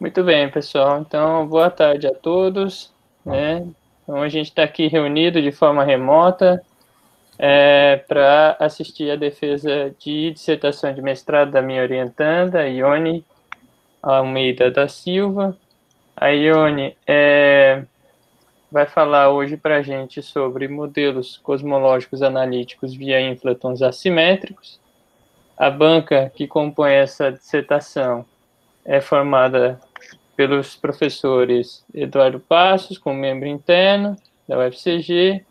Muito bem, pessoal. Então, boa tarde a todos. Né? Então, a gente está aqui reunido de forma remota é, para assistir a defesa de dissertação de mestrado da minha orientanda, Ione Almeida da Silva. A Ione é, vai falar hoje para a gente sobre modelos cosmológicos analíticos via inflatons assimétricos. A banca que compõe essa dissertação é formada pelos professores Eduardo Passos, como membro interno da UFCG,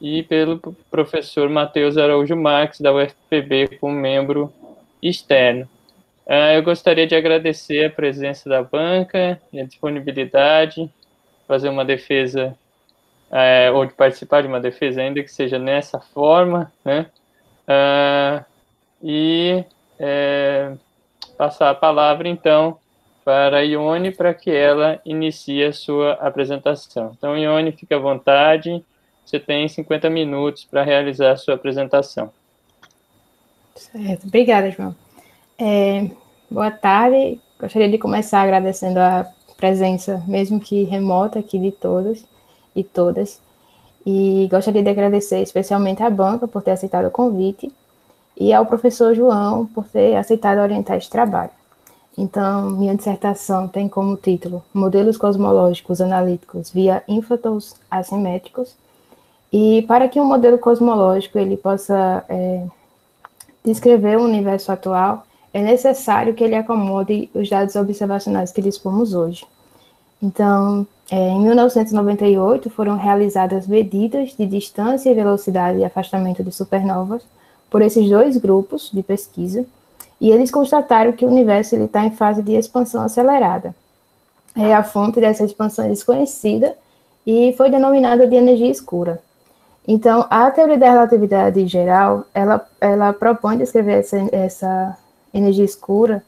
e pelo professor Matheus Araújo Marques, da UFPB, como membro externo. Uh, eu gostaria de agradecer a presença da banca e a disponibilidade, fazer uma defesa, uh, ou de participar de uma defesa, ainda que seja nessa forma, né? Uh, e é, passar a palavra, então, para a Ione, para que ela inicie a sua apresentação. Então, Ione, fique à vontade você tem 50 minutos para realizar a sua apresentação. Certo, obrigada, João. É, boa tarde. Gostaria de começar agradecendo a presença, mesmo que remota, aqui de todos e todas. E gostaria de agradecer especialmente à banca por ter aceitado o convite e ao professor João por ter aceitado orientar este trabalho. Então, minha dissertação tem como título Modelos Cosmológicos Analíticos via Inflatons Assimétricos e para que um modelo cosmológico ele possa é, descrever o universo atual, é necessário que ele acomode os dados observacionais que dispomos hoje. Então, é, em 1998 foram realizadas medidas de distância e velocidade e afastamento de supernovas por esses dois grupos de pesquisa, e eles constataram que o universo está em fase de expansão acelerada. É a fonte dessa expansão desconhecida e foi denominada de energia escura. Então, a teoria da relatividade geral, ela, ela propõe descrever essa, essa energia escura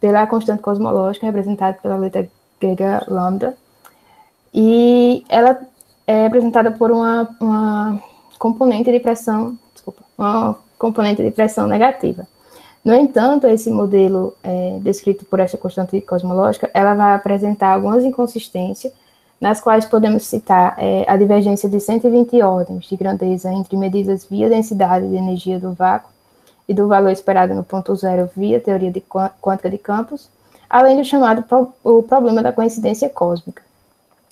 pela constante cosmológica, representada pela letra grega lambda, e ela é representada por uma, uma componente de pressão, desculpa, uma componente de pressão negativa. No entanto, esse modelo é, descrito por essa constante cosmológica, ela vai apresentar algumas inconsistências nas quais podemos citar é, a divergência de 120 ordens de grandeza entre medidas via densidade de energia do vácuo e do valor esperado no ponto zero via teoria de quântica de campos, além do chamado pro, o problema da coincidência cósmica.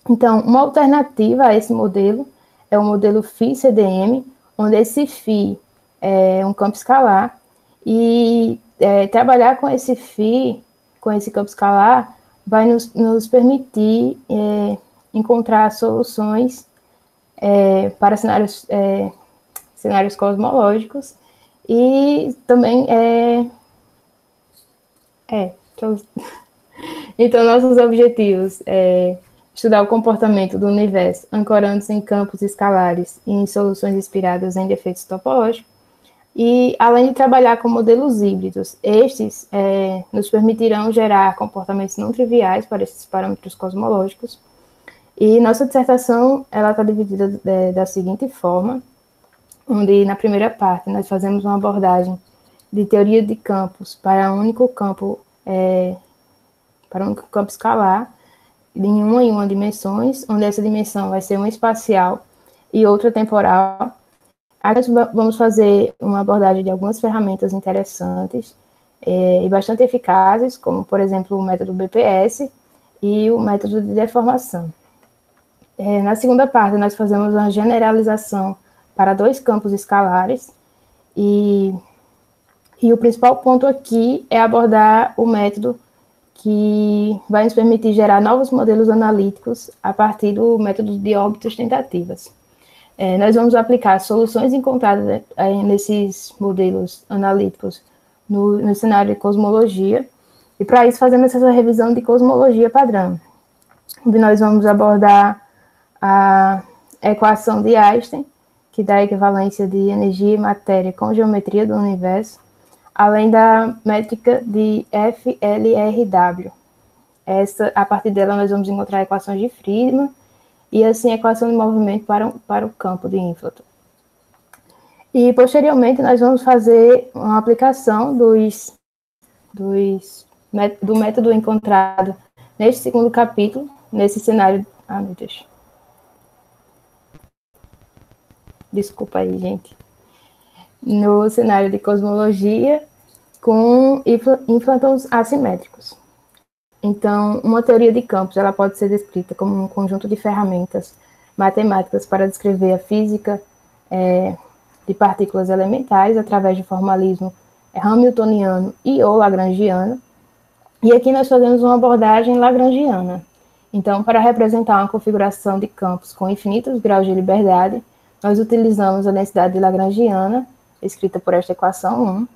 Então, uma alternativa a esse modelo é o modelo phi-CDM, onde esse phi é um campo escalar, e é, trabalhar com esse phi, com esse campo escalar, vai nos, nos permitir é, encontrar soluções é, para cenários, é, cenários cosmológicos e também é, é então nossos objetivos é estudar o comportamento do universo, ancorando-se em campos escalares e em soluções inspiradas em defeitos topológicos, e além de trabalhar com modelos híbridos, estes é, nos permitirão gerar comportamentos não triviais para esses parâmetros cosmológicos, e nossa dissertação ela está dividida é, da seguinte forma, onde na primeira parte nós fazemos uma abordagem de teoria de campos para um único campo é, para um único campo escalar em uma e uma dimensões, onde essa dimensão vai ser uma espacial e outra temporal. Nós vamos fazer uma abordagem de algumas ferramentas interessantes é, e bastante eficazes, como por exemplo o método BPS e o método de deformação. É, na segunda parte, nós fazemos uma generalização para dois campos escalares, e, e o principal ponto aqui é abordar o método que vai nos permitir gerar novos modelos analíticos a partir do método de órbitas tentativas. É, nós vamos aplicar soluções encontradas é, nesses modelos analíticos no, no cenário de cosmologia, e para isso fazemos essa revisão de cosmologia padrão, onde nós vamos abordar a equação de Einstein, que dá a equivalência de energia e matéria com geometria do universo, além da métrica de FLRW. Essa, a partir dela, nós vamos encontrar equações de Friedman e, assim, a equação de movimento para, para o campo de Inflaton. E, posteriormente, nós vamos fazer uma aplicação dos, dos, do método encontrado Neste segundo capítulo, nesse cenário. Ah, meu Deus. Desculpa aí, gente. No cenário de cosmologia, com inflatons assimétricos. Então, uma teoria de campos ela pode ser descrita como um conjunto de ferramentas matemáticas para descrever a física é, de partículas elementares através de formalismo hamiltoniano e ou lagrangiano. E aqui nós fazemos uma abordagem lagrangiana. Então, para representar uma configuração de campos com infinitos graus de liberdade, nós utilizamos a densidade lagrangiana, escrita por esta equação 1,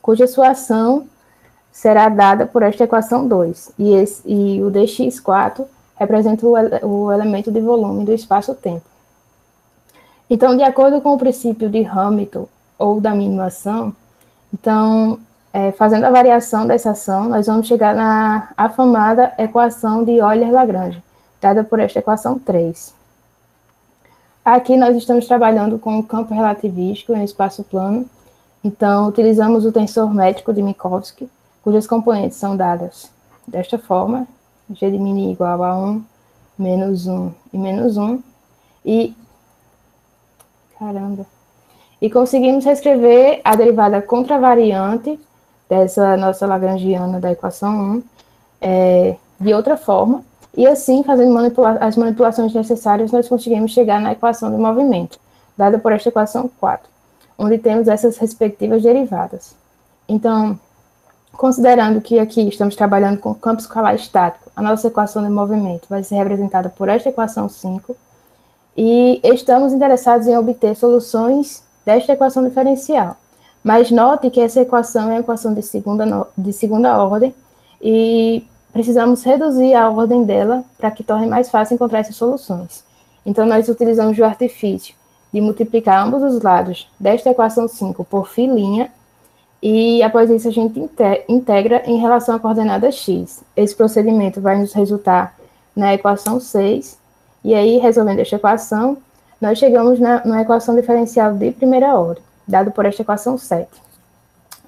cuja sua ação será dada por esta equação 2, e, esse, e o dx4 representa o, o elemento de volume do espaço-tempo. Então, de acordo com o princípio de Hamilton, ou da mínima ação, então, é, fazendo a variação dessa ação, nós vamos chegar na afamada equação de Euler-Lagrange, dada por esta equação 3. Aqui nós estamos trabalhando com o campo relativístico em espaço plano, então utilizamos o tensor métrico de Minkowski, cujas componentes são dadas desta forma, g de mini igual a 1, menos 1 e menos 1, e... caramba e conseguimos reescrever a derivada contravariante dessa nossa lagrangiana da equação 1 é, de outra forma, e assim, fazendo manipula as manipulações necessárias, nós conseguimos chegar na equação de movimento, dada por esta equação 4, onde temos essas respectivas derivadas. Então, considerando que aqui estamos trabalhando com campo escalar estático, a nossa equação de movimento vai ser representada por esta equação 5, e estamos interessados em obter soluções desta equação diferencial. Mas note que essa equação é uma equação de segunda, de segunda ordem e precisamos reduzir a ordem dela para que torne mais fácil encontrar essas soluções. Então, nós utilizamos o artifício de multiplicar ambos os lados desta equação 5 por filinha e após isso a gente integra em relação à coordenada x. Esse procedimento vai nos resultar na equação 6, e aí, resolvendo esta equação, nós chegamos na, na equação diferencial de primeira ordem, dado por esta equação 7.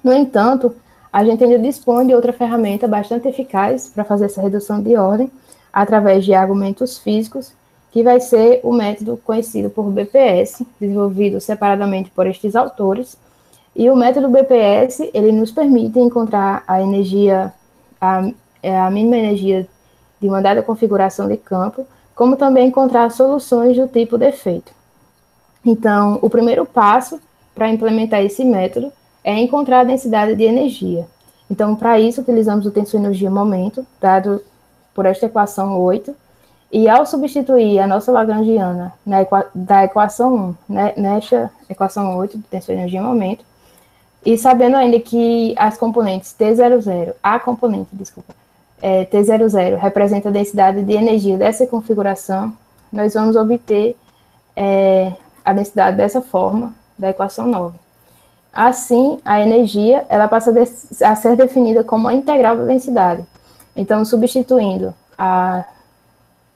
No entanto, a gente ainda dispõe de outra ferramenta bastante eficaz para fazer essa redução de ordem, através de argumentos físicos, que vai ser o método conhecido por BPS, desenvolvido separadamente por estes autores. E o método BPS, ele nos permite encontrar a energia, a, é, a mínima energia de uma dada configuração de campo, como também encontrar soluções do tipo defeito. Então, o primeiro passo para implementar esse método é encontrar a densidade de energia. Então, para isso, utilizamos o tensor energia-momento, dado por esta equação 8, e ao substituir a nossa Lagrangiana na equa da equação 1, né, nesta equação 8 do tensor energia-momento, e sabendo ainda que as componentes T00, a componente, desculpa, é, T00 representa a densidade de energia dessa configuração, nós vamos obter é, a densidade dessa forma da equação 9. Assim, a energia ela passa a ser definida como a integral da densidade. Então, substituindo a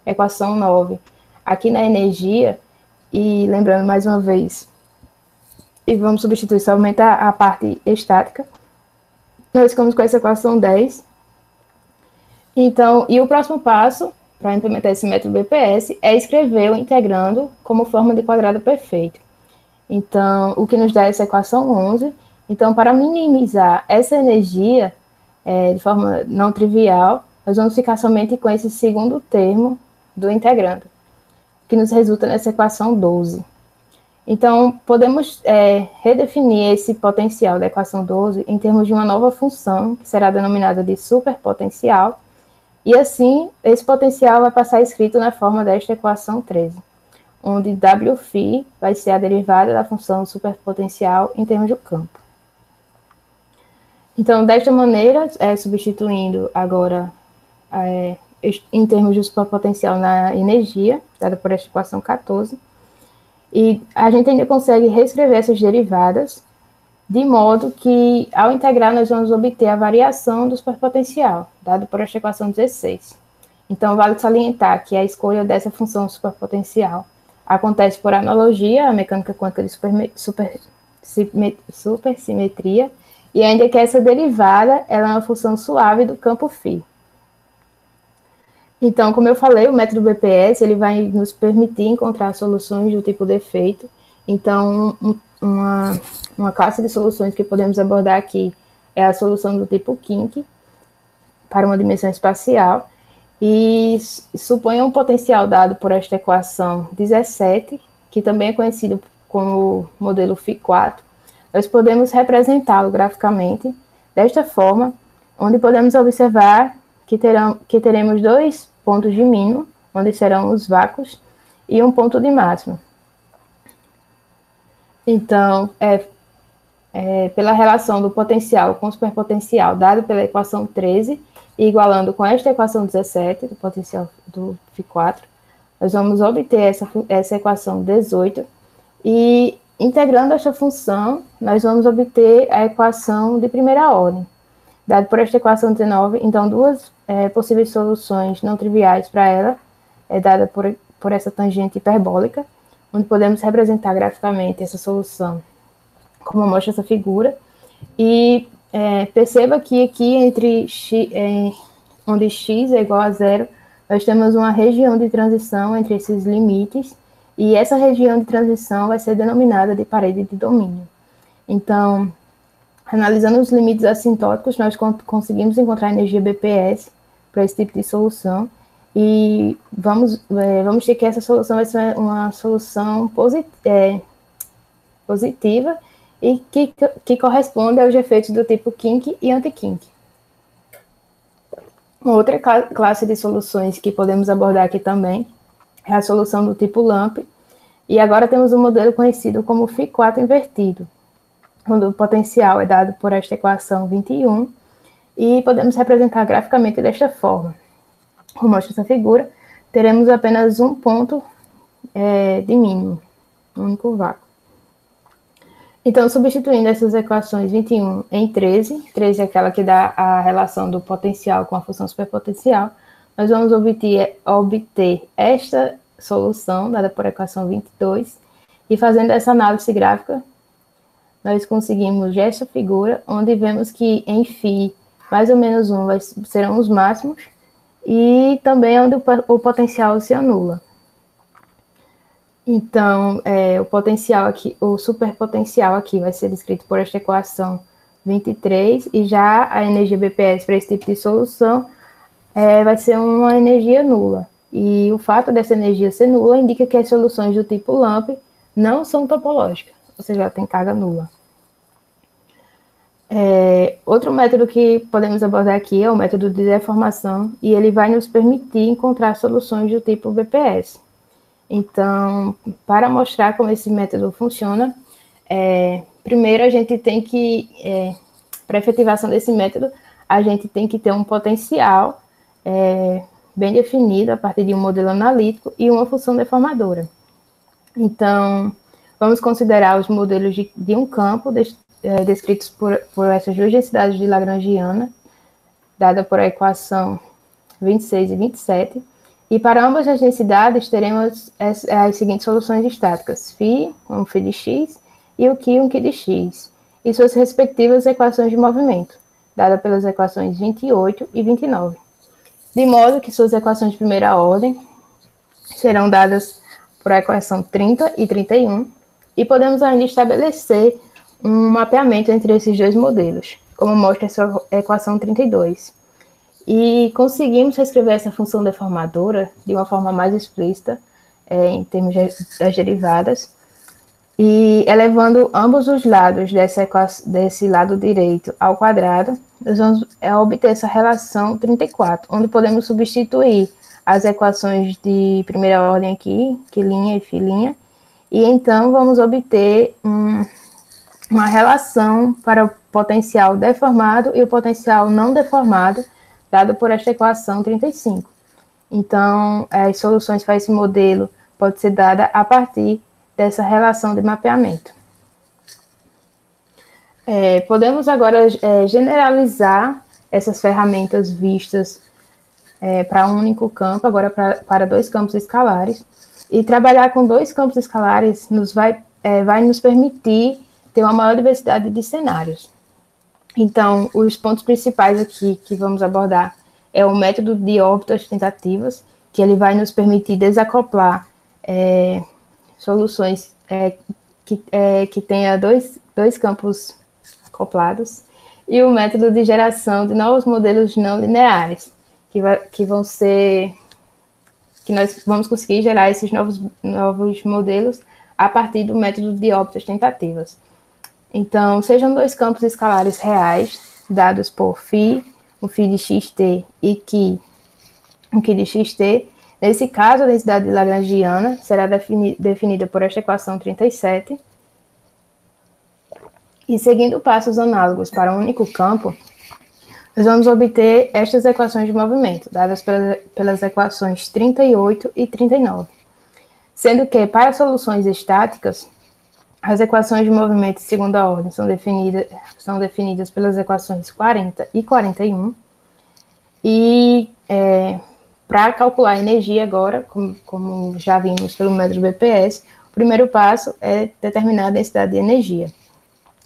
equação 9 aqui na energia, e lembrando mais uma vez, e vamos substituir somente a, a parte estática, nós ficamos com essa equação 10, então, e o próximo passo para implementar esse método BPS é escrever o integrando como forma de quadrado perfeito. Então, o que nos dá essa equação 11. Então, para minimizar essa energia é, de forma não trivial, nós vamos ficar somente com esse segundo termo do integrando, que nos resulta nessa equação 12. Então, podemos é, redefinir esse potencial da equação 12 em termos de uma nova função, que será denominada de superpotencial, e assim, esse potencial vai passar escrito na forma desta equação 13, onde Wφ vai ser a derivada da função superpotencial em termos de campo. Então, desta maneira, é, substituindo agora é, em termos de superpotencial na energia, dada por esta equação 14, e a gente ainda consegue reescrever essas derivadas de modo que, ao integrar, nós vamos obter a variação do superpotencial, dado por esta equação 16. Então, vale salientar que a escolha dessa função superpotencial acontece por analogia à mecânica quântica de super, super, supersimetria, e ainda que essa derivada ela é uma função suave do campo φ. Então, como eu falei, o método BPS ele vai nos permitir encontrar soluções do tipo defeito. Então, uma, uma classe de soluções que podemos abordar aqui é a solução do tipo kink para uma dimensão espacial e supõe um potencial dado por esta equação 17, que também é conhecido como modelo Φ4. Nós podemos representá-lo graficamente desta forma, onde podemos observar que, terão, que teremos dois pontos de mínimo, onde serão os vácuos, e um ponto de máximo. Então, é, é, pela relação do potencial com o superpotencial dado pela equação 13, e igualando com esta equação 17, do potencial do Φ4, nós vamos obter essa, essa equação 18, e integrando esta função, nós vamos obter a equação de primeira ordem. Dado por esta equação 19, então duas é, possíveis soluções não triviais para ela, é dada por, por essa tangente hiperbólica, onde podemos representar graficamente essa solução, como mostra essa figura. E é, perceba que aqui entre x, é, onde x é igual a zero, nós temos uma região de transição entre esses limites, e essa região de transição vai ser denominada de parede de domínio. Então, analisando os limites assintóticos, nós conseguimos encontrar energia BPS para esse tipo de solução, e vamos, é, vamos ter que essa solução vai ser uma solução posit é, positiva e que, que corresponde aos efeitos do tipo kink e anti-kink. Outra classe de soluções que podemos abordar aqui também é a solução do tipo LAMP, e agora temos um modelo conhecido como Φ4 invertido, onde o potencial é dado por esta equação 21, e podemos representar graficamente desta forma como mostra essa figura, teremos apenas um ponto é, de mínimo, um único vácuo. Então, substituindo essas equações 21 em 13, 13 é aquela que dá a relação do potencial com a função superpotencial, nós vamos obter, obter esta solução, dada por equação 22, e fazendo essa análise gráfica, nós conseguimos esta figura, onde vemos que em φ, mais ou menos 1 vai, serão os máximos, e também é onde o, o potencial se anula. Então, é, o potencial aqui, o superpotencial aqui vai ser descrito por esta equação 23, e já a energia BPS para esse tipo de solução é, vai ser uma energia nula. E o fato dessa energia ser nula indica que as soluções do tipo LAMP não são topológicas, ou seja, ela tem carga nula. É, outro método que podemos abordar aqui é o método de deformação, e ele vai nos permitir encontrar soluções do tipo BPS. Então, para mostrar como esse método funciona, é, primeiro a gente tem que, é, para efetivação desse método, a gente tem que ter um potencial é, bem definido a partir de um modelo analítico e uma função deformadora. Então, vamos considerar os modelos de, de um campo é, descritos por, por essas duas densidades de Lagrangiana, dada por a equação 26 e 27, e para ambas as densidades teremos as, as seguintes soluções estáticas, φ, um φ de x, e o Q, um Q de x, e suas respectivas equações de movimento, dada pelas equações 28 e 29. De modo que suas equações de primeira ordem serão dadas por a equação 30 e 31, e podemos ainda estabelecer um mapeamento entre esses dois modelos, como mostra essa equação 32. E conseguimos reescrever essa função deformadora de uma forma mais explícita, é, em termos das derivadas, e elevando ambos os lados dessa desse lado direito ao quadrado, nós vamos é, obter essa relação 34, onde podemos substituir as equações de primeira ordem aqui, que linha e filinha, e então vamos obter um, uma relação para o potencial deformado e o potencial não deformado, dado por esta equação 35. Então, as soluções para esse modelo pode ser dada a partir dessa relação de mapeamento. É, podemos agora é, generalizar essas ferramentas vistas é, para um único campo, agora pra, para dois campos escalares, e trabalhar com dois campos escalares nos vai, é, vai nos permitir tem uma maior diversidade de cenários. Então, os pontos principais aqui que vamos abordar é o método de órbitas tentativas, que ele vai nos permitir desacoplar é, soluções é, que, é, que tenha dois, dois campos acoplados, e o método de geração de novos modelos não lineares, que, vai, que vão ser que nós vamos conseguir gerar esses novos, novos modelos a partir do método de órbitas tentativas. Então, sejam dois campos escalares reais, dados por φ, o φ de xt e que o que de xt. Nesse caso, a densidade lagrangiana será defini definida por esta equação 37. E seguindo passos análogos para um único campo, nós vamos obter estas equações de movimento, dadas pelas, pelas equações 38 e 39. Sendo que, para soluções estáticas, as equações de movimento de segunda ordem são definidas, são definidas pelas equações 40 e 41. E é, para calcular a energia agora, como, como, já vimos pelo método BPS, o primeiro passo é determinar a densidade de energia.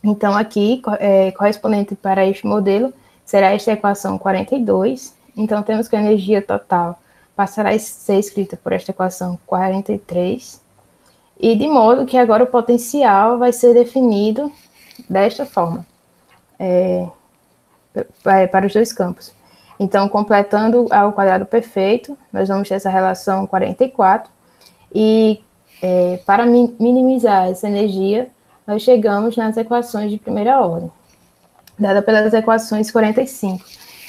Então, aqui, é, correspondente para este modelo, será esta equação 42. Então, temos que a energia total passará a ser escrita por esta equação 43. E de modo que agora o potencial vai ser definido desta forma, é, para os dois campos. Então, completando ao quadrado perfeito, nós vamos ter essa relação 44. E é, para minimizar essa energia, nós chegamos nas equações de primeira ordem dada pelas equações 45.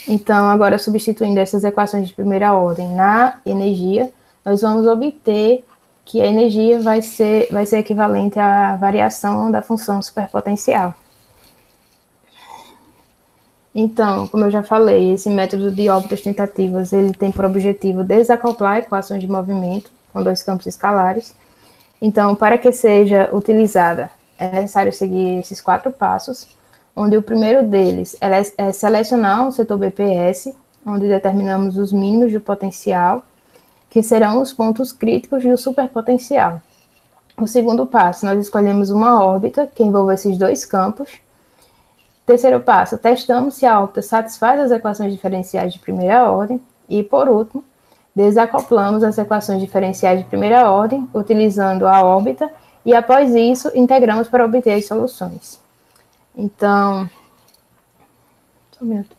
Então, agora substituindo essas equações de primeira ordem na energia, nós vamos obter que a energia vai ser, vai ser equivalente à variação da função superpotencial. Então, como eu já falei, esse método de órbitas tentativas, ele tem por objetivo desacoplar equações de movimento com dois campos escalares. Então, para que seja utilizada, é necessário seguir esses quatro passos onde o primeiro deles é, é selecionar um setor BPS, onde determinamos os mínimos do potencial, que serão os pontos críticos do superpotencial. O segundo passo, nós escolhemos uma órbita que envolva esses dois campos. Terceiro passo, testamos se a órbita satisfaz as equações diferenciais de primeira ordem. E, por último, desacoplamos as equações diferenciais de primeira ordem, utilizando a órbita, e após isso, integramos para obter as soluções. Então. Um minuto.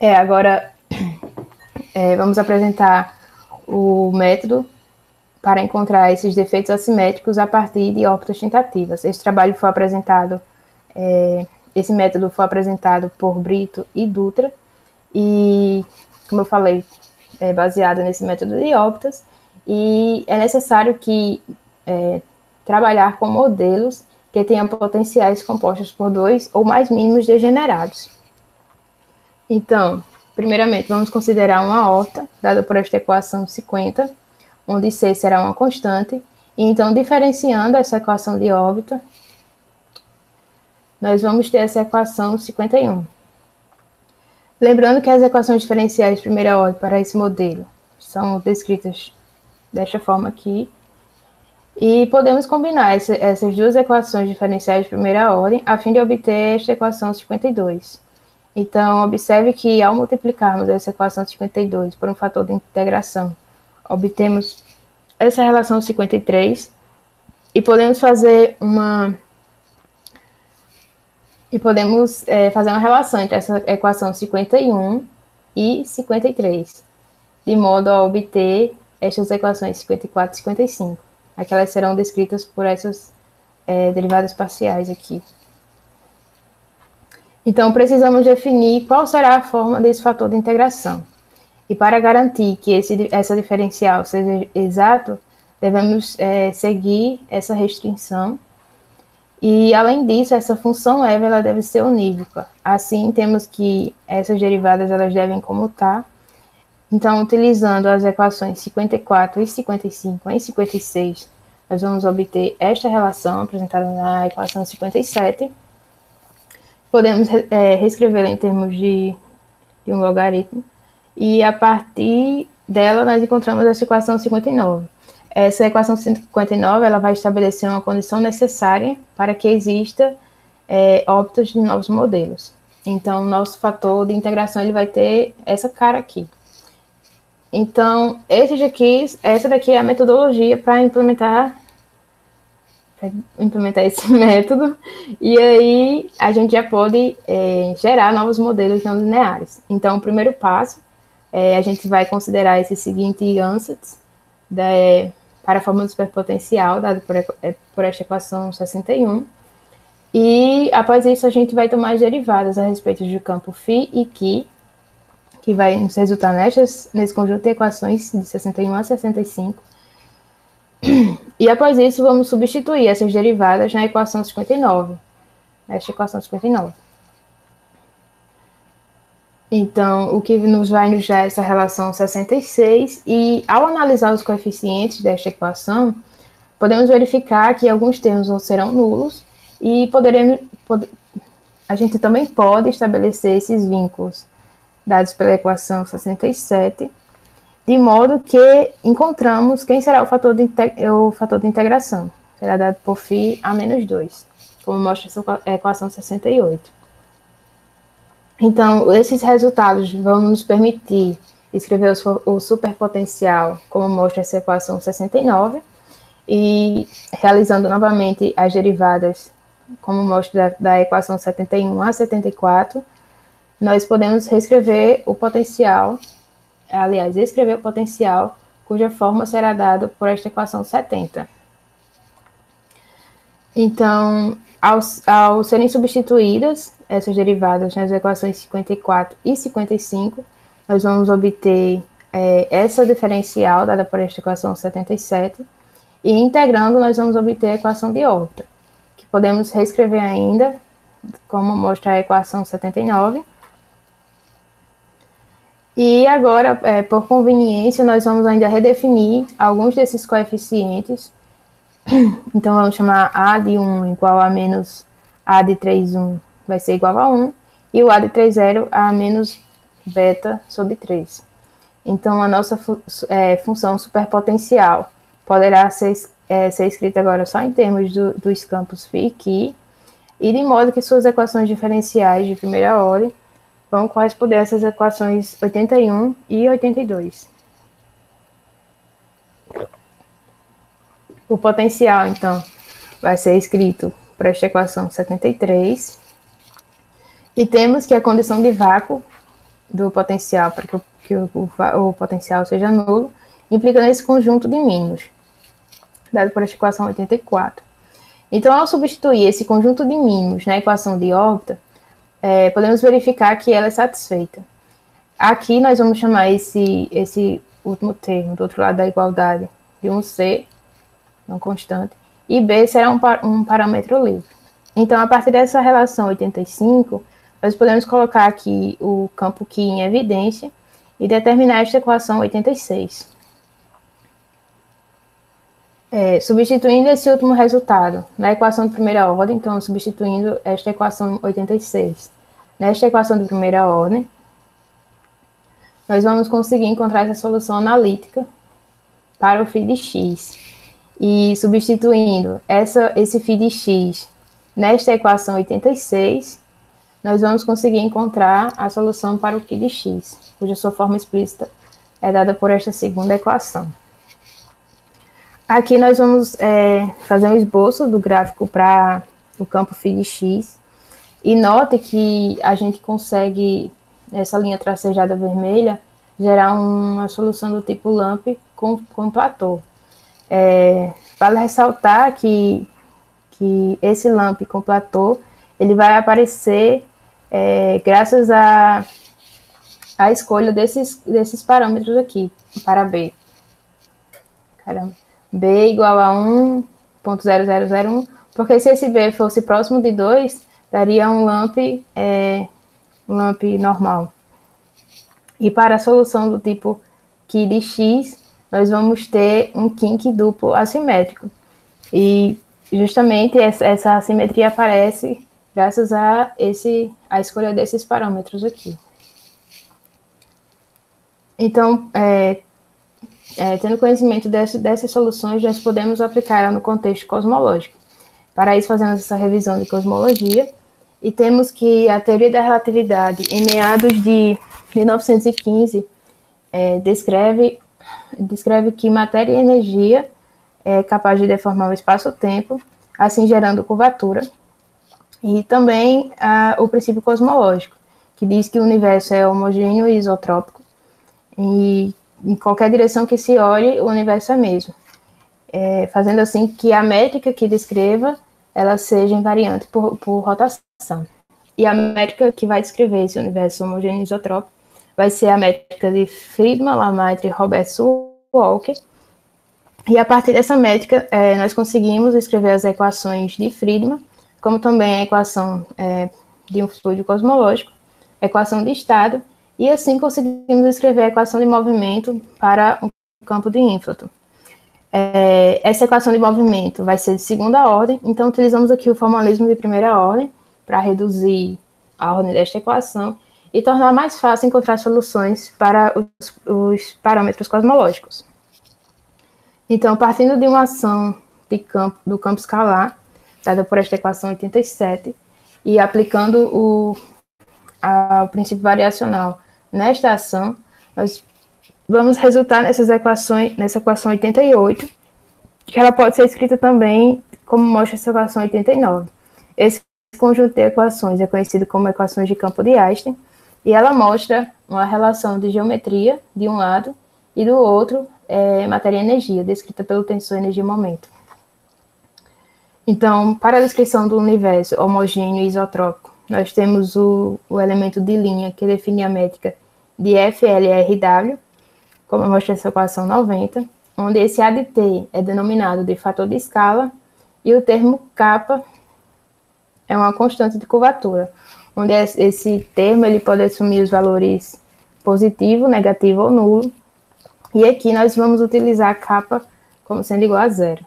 É, agora é, vamos apresentar o método para encontrar esses defeitos assimétricos a partir de órbitas tentativas. Esse trabalho foi apresentado, é, esse método foi apresentado por Brito e Dutra, e, como eu falei, é baseado nesse método de órbitas, e é necessário que é, trabalhar com modelos que tenham potenciais compostos por dois ou mais mínimos degenerados. Então, primeiramente, vamos considerar uma horta, dada por esta equação 50, onde C será uma constante, e então, diferenciando essa equação de órbita, nós vamos ter essa equação 51. Lembrando que as equações diferenciais de primeira ordem para esse modelo são descritas desta forma aqui, e podemos combinar essa, essas duas equações diferenciais de primeira ordem a fim de obter esta equação 52. Então, observe que ao multiplicarmos essa equação 52 por um fator de integração, obtemos essa relação 53 e podemos fazer uma e podemos é, fazer uma relação entre essa equação 51 e 53, de modo a obter estas equações 54 e 55 aquelas serão descritas por essas é, derivadas parciais aqui. Então, precisamos definir qual será a forma desse fator de integração. E para garantir que esse, essa diferencial seja exato, devemos é, seguir essa restrição. E, além disso, essa função EV ela deve ser unívoca. Assim, temos que essas derivadas elas devem comutar então, utilizando as equações 54 e 55 em 56, nós vamos obter esta relação apresentada na equação 57. Podemos é, reescrevê-la em termos de, de um logaritmo. E a partir dela, nós encontramos essa equação 59. Essa equação 59 ela vai estabelecer uma condição necessária para que exista é, óbitos de novos modelos. Então, nosso fator de integração ele vai ter essa cara aqui. Então, esse daqui, essa daqui é a metodologia para implementar implementar esse método, e aí a gente já pode é, gerar novos modelos não lineares. Então, o primeiro passo, é, a gente vai considerar esse seguinte ansatz da, é, para a fórmula do superpotencial, dado por, é, por esta equação 61, e após isso a gente vai tomar as derivadas a respeito do campo φ e Qi, que vai nos resultar nestas, nesse conjunto de equações de 61 a 65, e após isso, vamos substituir essas derivadas na equação 59. Nesta equação 59. Então, o que nos vai nos dar essa relação 66, e ao analisar os coeficientes desta equação, podemos verificar que alguns termos serão nulos, e poderemos, pode, a gente também pode estabelecer esses vínculos dados pela equação 67, de modo que encontramos quem será o fator de, o fator de integração. Será dado por φ a menos 2, como mostra a equação 68. Então, esses resultados vão nos permitir escrever o superpotencial, como mostra essa equação 69, e realizando novamente as derivadas, como mostra da, da equação 71 a 74, nós podemos reescrever o potencial aliás, escrever o potencial, cuja forma será dada por esta equação 70. Então, ao, ao serem substituídas essas derivadas nas equações 54 e 55, nós vamos obter é, essa diferencial dada por esta equação 77, e integrando, nós vamos obter a equação de órbita, que podemos reescrever ainda, como mostra a equação 79, e agora, é, por conveniência, nós vamos ainda redefinir alguns desses coeficientes. Então, vamos chamar A de 1 igual a menos A de 3, 1 vai ser igual a 1, e o A de 3, 0 a menos beta sobre 3. Então, a nossa fu é, função superpotencial poderá ser, é, ser escrita agora só em termos do, dos campos φ e e de modo que suas equações diferenciais de primeira ordem vão corresponder essas equações 81 e 82. O potencial, então, vai ser escrito para esta equação 73. E temos que a condição de vácuo do potencial, para que, o, que o, o, o potencial seja nulo, implica nesse conjunto de mínimos, dado por esta equação 84. Então, ao substituir esse conjunto de mínimos na equação de órbita, é, podemos verificar que ela é satisfeita. Aqui nós vamos chamar esse, esse último termo, do outro lado da igualdade, de um C, não constante, e B será um, um parâmetro livre. Então, a partir dessa relação 85, nós podemos colocar aqui o campo Q em evidência e determinar esta equação 86. É, substituindo esse último resultado na equação de primeira ordem, então substituindo esta equação 86 nesta equação de primeira ordem, nós vamos conseguir encontrar essa solução analítica para o φ de x. E substituindo essa, esse φ de x nesta equação 86, nós vamos conseguir encontrar a solução para o φ de x, cuja sua forma explícita é dada por esta segunda equação. Aqui nós vamos é, fazer um esboço do gráfico para o campo x. E note que a gente consegue, essa linha tracejada vermelha, gerar uma solução do tipo LAMP com, com platô. É, vale ressaltar que, que esse LAMP com platô, ele vai aparecer é, graças à a, a escolha desses, desses parâmetros aqui, para B. Caramba b igual a 1.0001, porque se esse b fosse próximo de 2, daria um LAMP, é, um LAMP normal. E para a solução do tipo Q de x, nós vamos ter um kink duplo assimétrico. E justamente essa, essa assimetria aparece graças a, esse, a escolha desses parâmetros aqui. Então, é, é, tendo conhecimento desse, dessas soluções, nós podemos aplicá-la no contexto cosmológico. Para isso, fazemos essa revisão de cosmologia e temos que a teoria da relatividade, em meados de 1915, é, descreve, descreve que matéria e energia é capaz de deformar o espaço-tempo, assim gerando curvatura, e também o princípio cosmológico, que diz que o universo é homogêneo e isotrópico, e em qualquer direção que se olhe, o universo é mesmo, é, fazendo assim que a métrica que descreva ela seja invariante por, por rotação. E a métrica que vai descrever esse universo homogêneo isotrópico vai ser a métrica de Friedman, Lamaitre e Roberto Walker. E a partir dessa métrica, é, nós conseguimos escrever as equações de Friedman, como também a equação é, de um fluido cosmológico, equação de estado, e assim conseguimos escrever a equação de movimento para o campo de Inflaton. É, essa equação de movimento vai ser de segunda ordem, então utilizamos aqui o formalismo de primeira ordem para reduzir a ordem desta equação e tornar mais fácil encontrar soluções para os, os parâmetros cosmológicos. Então, partindo de uma ação de campo, do campo escalar, dada por esta equação 87, e aplicando o, a, o princípio variacional nesta ação, nós vamos resultar nessas equações, nessa equação 88, que ela pode ser escrita também como mostra essa equação 89. Esse conjunto de equações é conhecido como equações de campo de Einstein, e ela mostra uma relação de geometria de um lado e do outro é, matéria energia, descrita pelo tensor energia-momento. Então, para a descrição do universo homogêneo e isotrópico, nós temos o, o elemento de linha que define a métrica de FLRW, como mostra essa equação 90, onde esse A de T é denominado de fator de escala e o termo kappa é uma constante de curvatura, onde esse termo ele pode assumir os valores positivo, negativo ou nulo. E aqui nós vamos utilizar kappa como sendo igual a zero.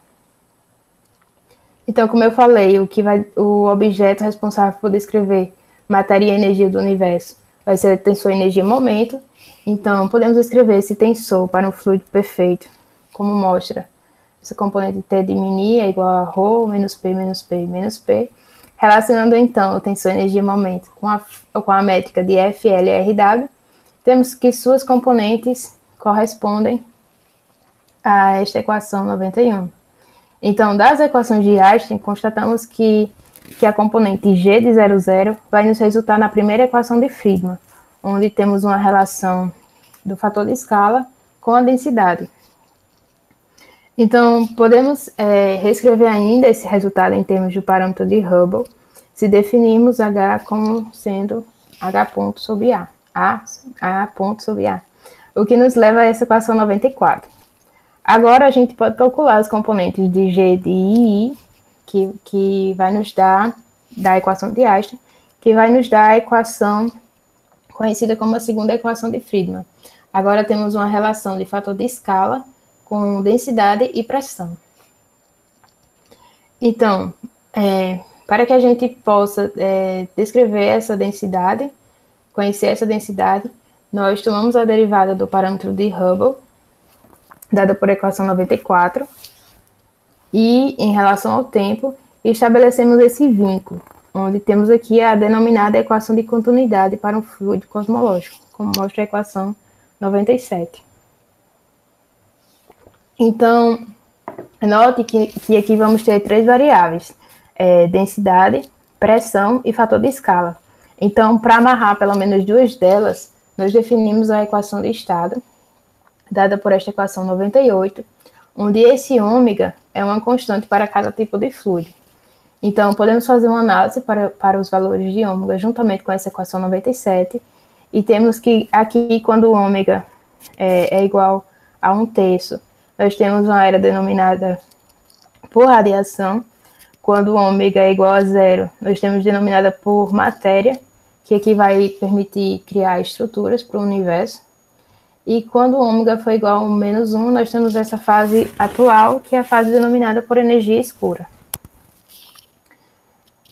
Então, como eu falei, o que vai, o objeto responsável por descrever matéria e energia do universo vai ser tensor energia-momento, então, podemos escrever esse tensor para um fluido perfeito, como mostra. Essa componente T de mini é igual a ρ menos P menos P menos P, relacionando então o tensor energia-momento com a, com a métrica de FLRW, temos que suas componentes correspondem a esta equação 91. Então, das equações de Einstein, constatamos que, que a componente G de 00 vai nos resultar na primeira equação de Friedman, onde temos uma relação do fator de escala com a densidade. Então, podemos é, reescrever ainda esse resultado em termos do parâmetro de Hubble, se definirmos H como sendo H ponto sobre A, A, A ponto sobre A, o que nos leva a essa equação 94. Agora, a gente pode calcular os componentes de G de I, que, que vai nos dar, da equação de Einstein, que vai nos dar a equação conhecida como a segunda equação de Friedman. Agora temos uma relação de fator de escala com densidade e pressão. Então, é, para que a gente possa é, descrever essa densidade, conhecer essa densidade, nós tomamos a derivada do parâmetro de Hubble, dada por equação 94, e em relação ao tempo, estabelecemos esse vínculo onde temos aqui a denominada equação de continuidade para um fluido cosmológico, como mostra a equação 97. Então, note que, que aqui vamos ter três variáveis, é, densidade, pressão e fator de escala. Então, para amarrar pelo menos duas delas, nós definimos a equação de estado, dada por esta equação 98, onde esse ômega é uma constante para cada tipo de fluido. Então, podemos fazer uma análise para, para os valores de ômega juntamente com essa equação 97, e temos que aqui, quando o ômega é, é igual a um terço, nós temos uma era denominada por radiação. Quando o ômega é igual a zero, nós temos denominada por matéria, que aqui vai permitir criar estruturas para o universo. E quando o ômega for igual a menos um, nós temos essa fase atual, que é a fase denominada por energia escura.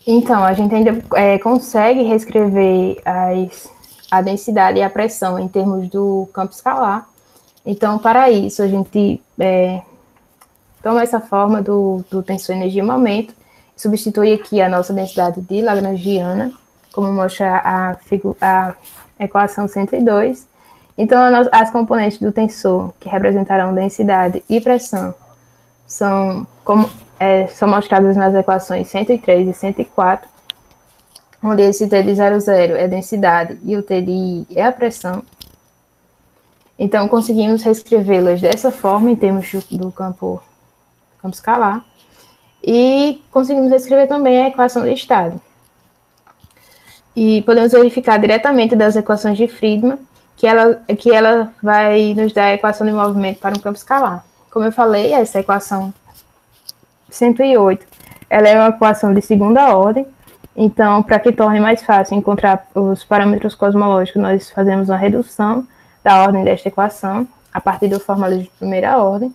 Então, a gente ainda é, consegue reescrever as, a densidade e a pressão em termos do campo escalar. Então, para isso, a gente é, toma essa forma do, do tensor energia-momento, substitui aqui a nossa densidade de Lagrangiana, como mostra a, a equação 102. Então, as componentes do tensor, que representarão densidade e pressão, são, como, é, são mostradas nas equações 103 e 104, onde esse T de 0, 0 é densidade e o T de I é a pressão. Então, conseguimos reescrevê-las dessa forma, em termos do campo, campo escalar, e conseguimos escrever também a equação de estado. E podemos verificar diretamente das equações de Friedman que ela, que ela vai nos dar a equação de movimento para um campo escalar. Como eu falei, essa equação 108, ela é uma equação de segunda ordem, então, para que torne mais fácil encontrar os parâmetros cosmológicos, nós fazemos uma redução da ordem desta equação, a partir do formalismo de primeira ordem,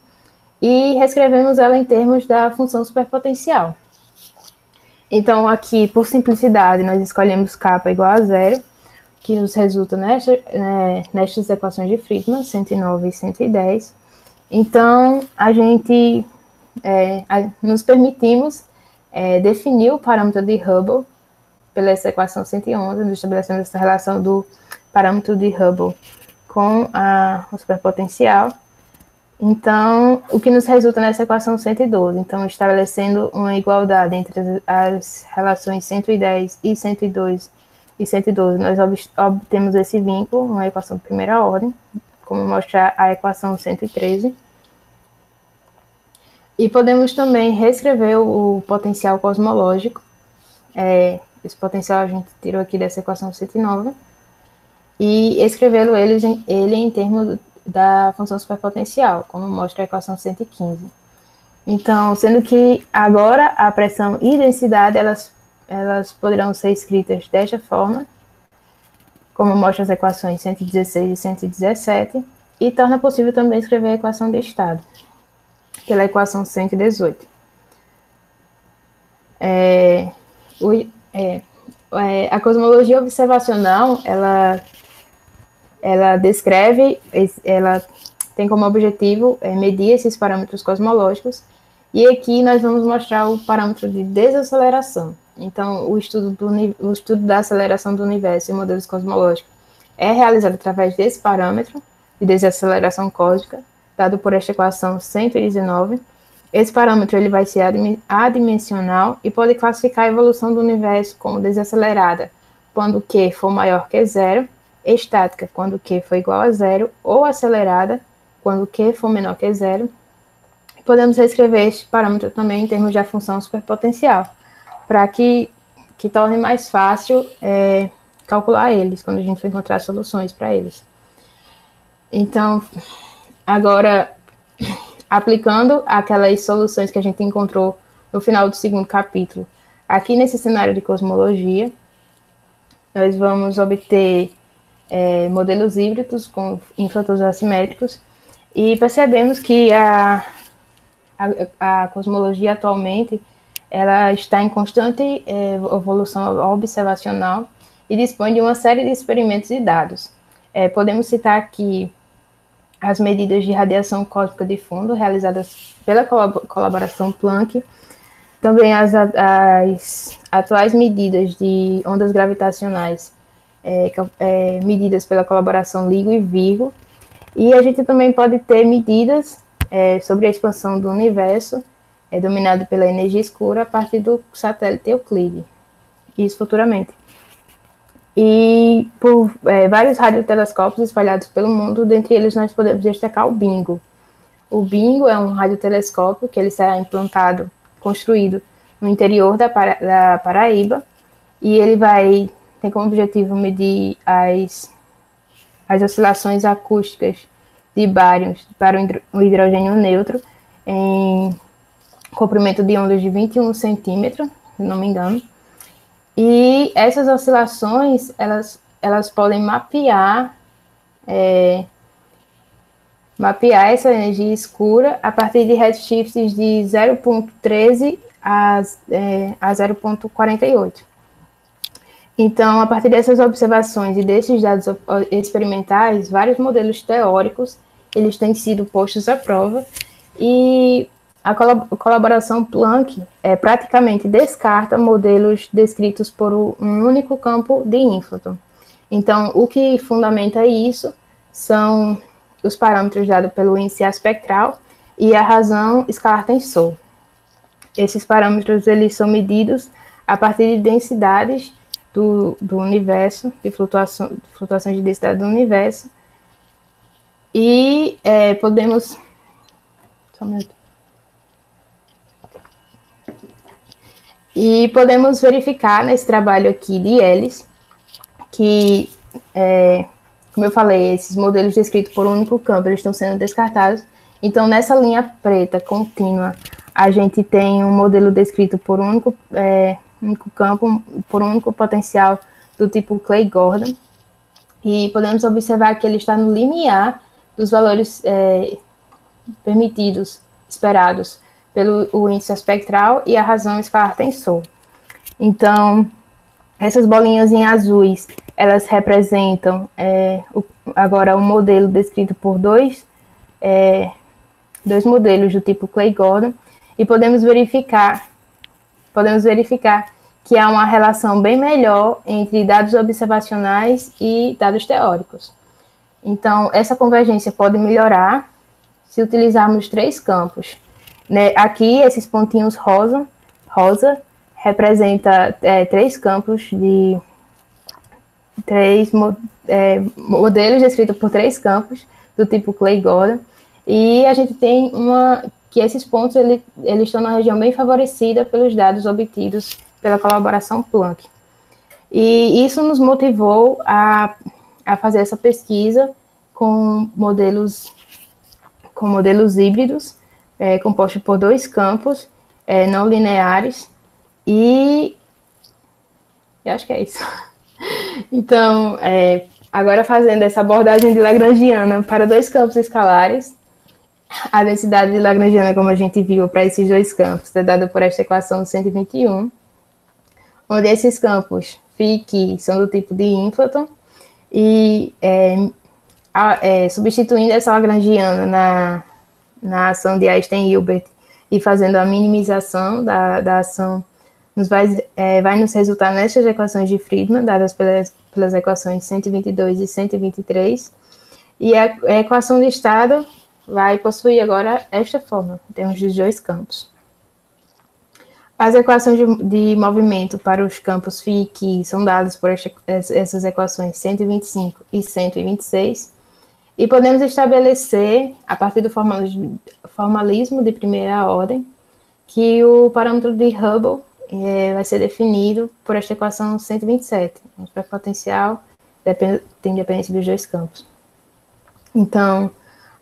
e reescrevemos ela em termos da função superpotencial. Então, aqui, por simplicidade, nós escolhemos k igual a zero, que nos resulta nesta, né, nestas equações de Friedman, 109 e 110. Então, a gente é, a, nos permitimos é, definir o parâmetro de Hubble pela essa equação 111, estabelecendo essa relação do parâmetro de Hubble com a, o superpotencial. Então, o que nos resulta nessa equação 112? Então, estabelecendo uma igualdade entre as relações 110 e 102 e 112, nós obtemos esse vínculo, uma equação de primeira ordem, como mostra a equação 113. E podemos também reescrever o, potencial cosmológico. É, esse potencial a gente tirou aqui dessa equação 109. E escrevê-lo ele, ele em termos da função superpotencial, como mostra a equação 115. Então, sendo que agora a pressão e densidade, elas, elas poderão ser escritas desta forma, como mostra as equações 116 e 117, e torna possível também escrever a equação de estado, pela equação 118. É, o, é, é, a cosmologia observacional, ela ela descreve, ela tem como objetivo é, medir esses parâmetros cosmológicos, e aqui nós vamos mostrar o parâmetro de desaceleração. Então, o estudo, do, o estudo da aceleração do universo e modelos cosmológicos é realizado através desse parâmetro de desaceleração cósmica, dado por esta equação 119. Esse parâmetro ele vai ser adimensional e pode classificar a evolução do universo como desacelerada quando Q for maior que zero estática quando Q for igual a zero, ou acelerada quando Q for menor que zero. Podemos reescrever este parâmetro também em termos da função superpotencial, para que, que torne mais fácil é, calcular eles, quando a gente for encontrar soluções para eles. Então, agora, aplicando aquelas soluções que a gente encontrou no final do segundo capítulo, aqui nesse cenário de cosmologia, nós vamos obter é, modelos híbridos com inflatos assimétricos e percebemos que a, a, a, cosmologia atualmente ela está em constante é, evolução observacional e dispõe de uma série de experimentos e dados. É, podemos citar aqui as medidas de radiação cósmica de fundo realizadas pela colaboração Planck, também as, as atuais medidas de ondas gravitacionais é, é, medidas pela colaboração LIGO e Virgo, e a gente também pode ter medidas é, sobre a expansão do universo, é, dominado pela energia escura, a partir do satélite Euclide, isso futuramente. E por é, vários radiotelescópios espalhados pelo mundo, dentre eles nós podemos destacar o Bingo. O Bingo é um radiotelescópio que ele será implantado, construído no interior da, Para da Paraíba, e ele vai tem como objetivo medir as, as oscilações acústicas de bárions para o hidrogênio neutro em comprimento de ondas de 21 centímetros, se não me engano. E essas oscilações, elas, elas podem mapear é, mapear essa energia escura a partir de redshifts de 0.13 a, é, a 0.48. Então, a partir dessas observações e desses dados experimentais, vários modelos teóricos eles têm sido postos à prova e a colaboração Planck é, praticamente descarta modelos descritos por um único campo de Inflaton. Então, o que fundamenta isso são os parâmetros dados pelo índice espectral e a razão escalar tensor. Esses parâmetros eles são medidos a partir de densidades do, do universo, de flutuação, flutuações de densidade do universo, e é, podemos. Só um minuto. E podemos verificar nesse trabalho aqui de Ellis que, é, como eu falei, esses modelos descritos por um único campo eles estão sendo descartados. Então, nessa linha preta contínua, a gente tem um modelo descrito por um único, é, único campo, por um único potencial do tipo Clay Gordon. E podemos observar que ele está no limiar dos valores é, permitidos, esperados pelo o índice espectral e a razão escalar tensor. Então, essas bolinhas em azuis, elas representam é, o, agora um modelo descrito por dois, é, dois modelos do tipo Clay Gordon, e podemos verificar, podemos verificar que há uma relação bem melhor entre dados observacionais e dados teóricos. Então, essa convergência pode melhorar se utilizarmos três campos, né? Aqui, esses pontinhos rosa, rosa representa é, três campos de três é, modelos descritos por três campos do tipo Clay Gordon e a gente tem uma que esses pontos ele, eles estão na região bem favorecida pelos dados obtidos pela colaboração Planck. E isso nos motivou a, a fazer essa pesquisa com modelos com modelos híbridos é, composto por dois campos é, não lineares e eu acho que é isso. Então, é, agora fazendo essa abordagem de Lagrangiana para dois campos escalares, a densidade de Lagrangiana, como a gente viu para esses dois campos, é dada por esta equação 121, onde esses campos φ são do tipo de Inflaton, e é, a, é, substituindo essa Lagrangiana na, na ação de Einstein-Hilbert e fazendo a minimização da, da ação, nos vai, é, vai nos resultar nessas equações de Friedman, dadas pelas, pelas equações 122 e 123, e a, a equação de estado vai possuir agora esta forma, em termos de dois campos. As equações de, de, movimento para os campos φ e Qi são dadas por esta, essas equações 125 e 126, e podemos estabelecer, a partir do formalismo de primeira ordem, que o parâmetro de Hubble é, vai ser definido por esta equação 127. O superpotencial tem dependência dos dois campos. Então,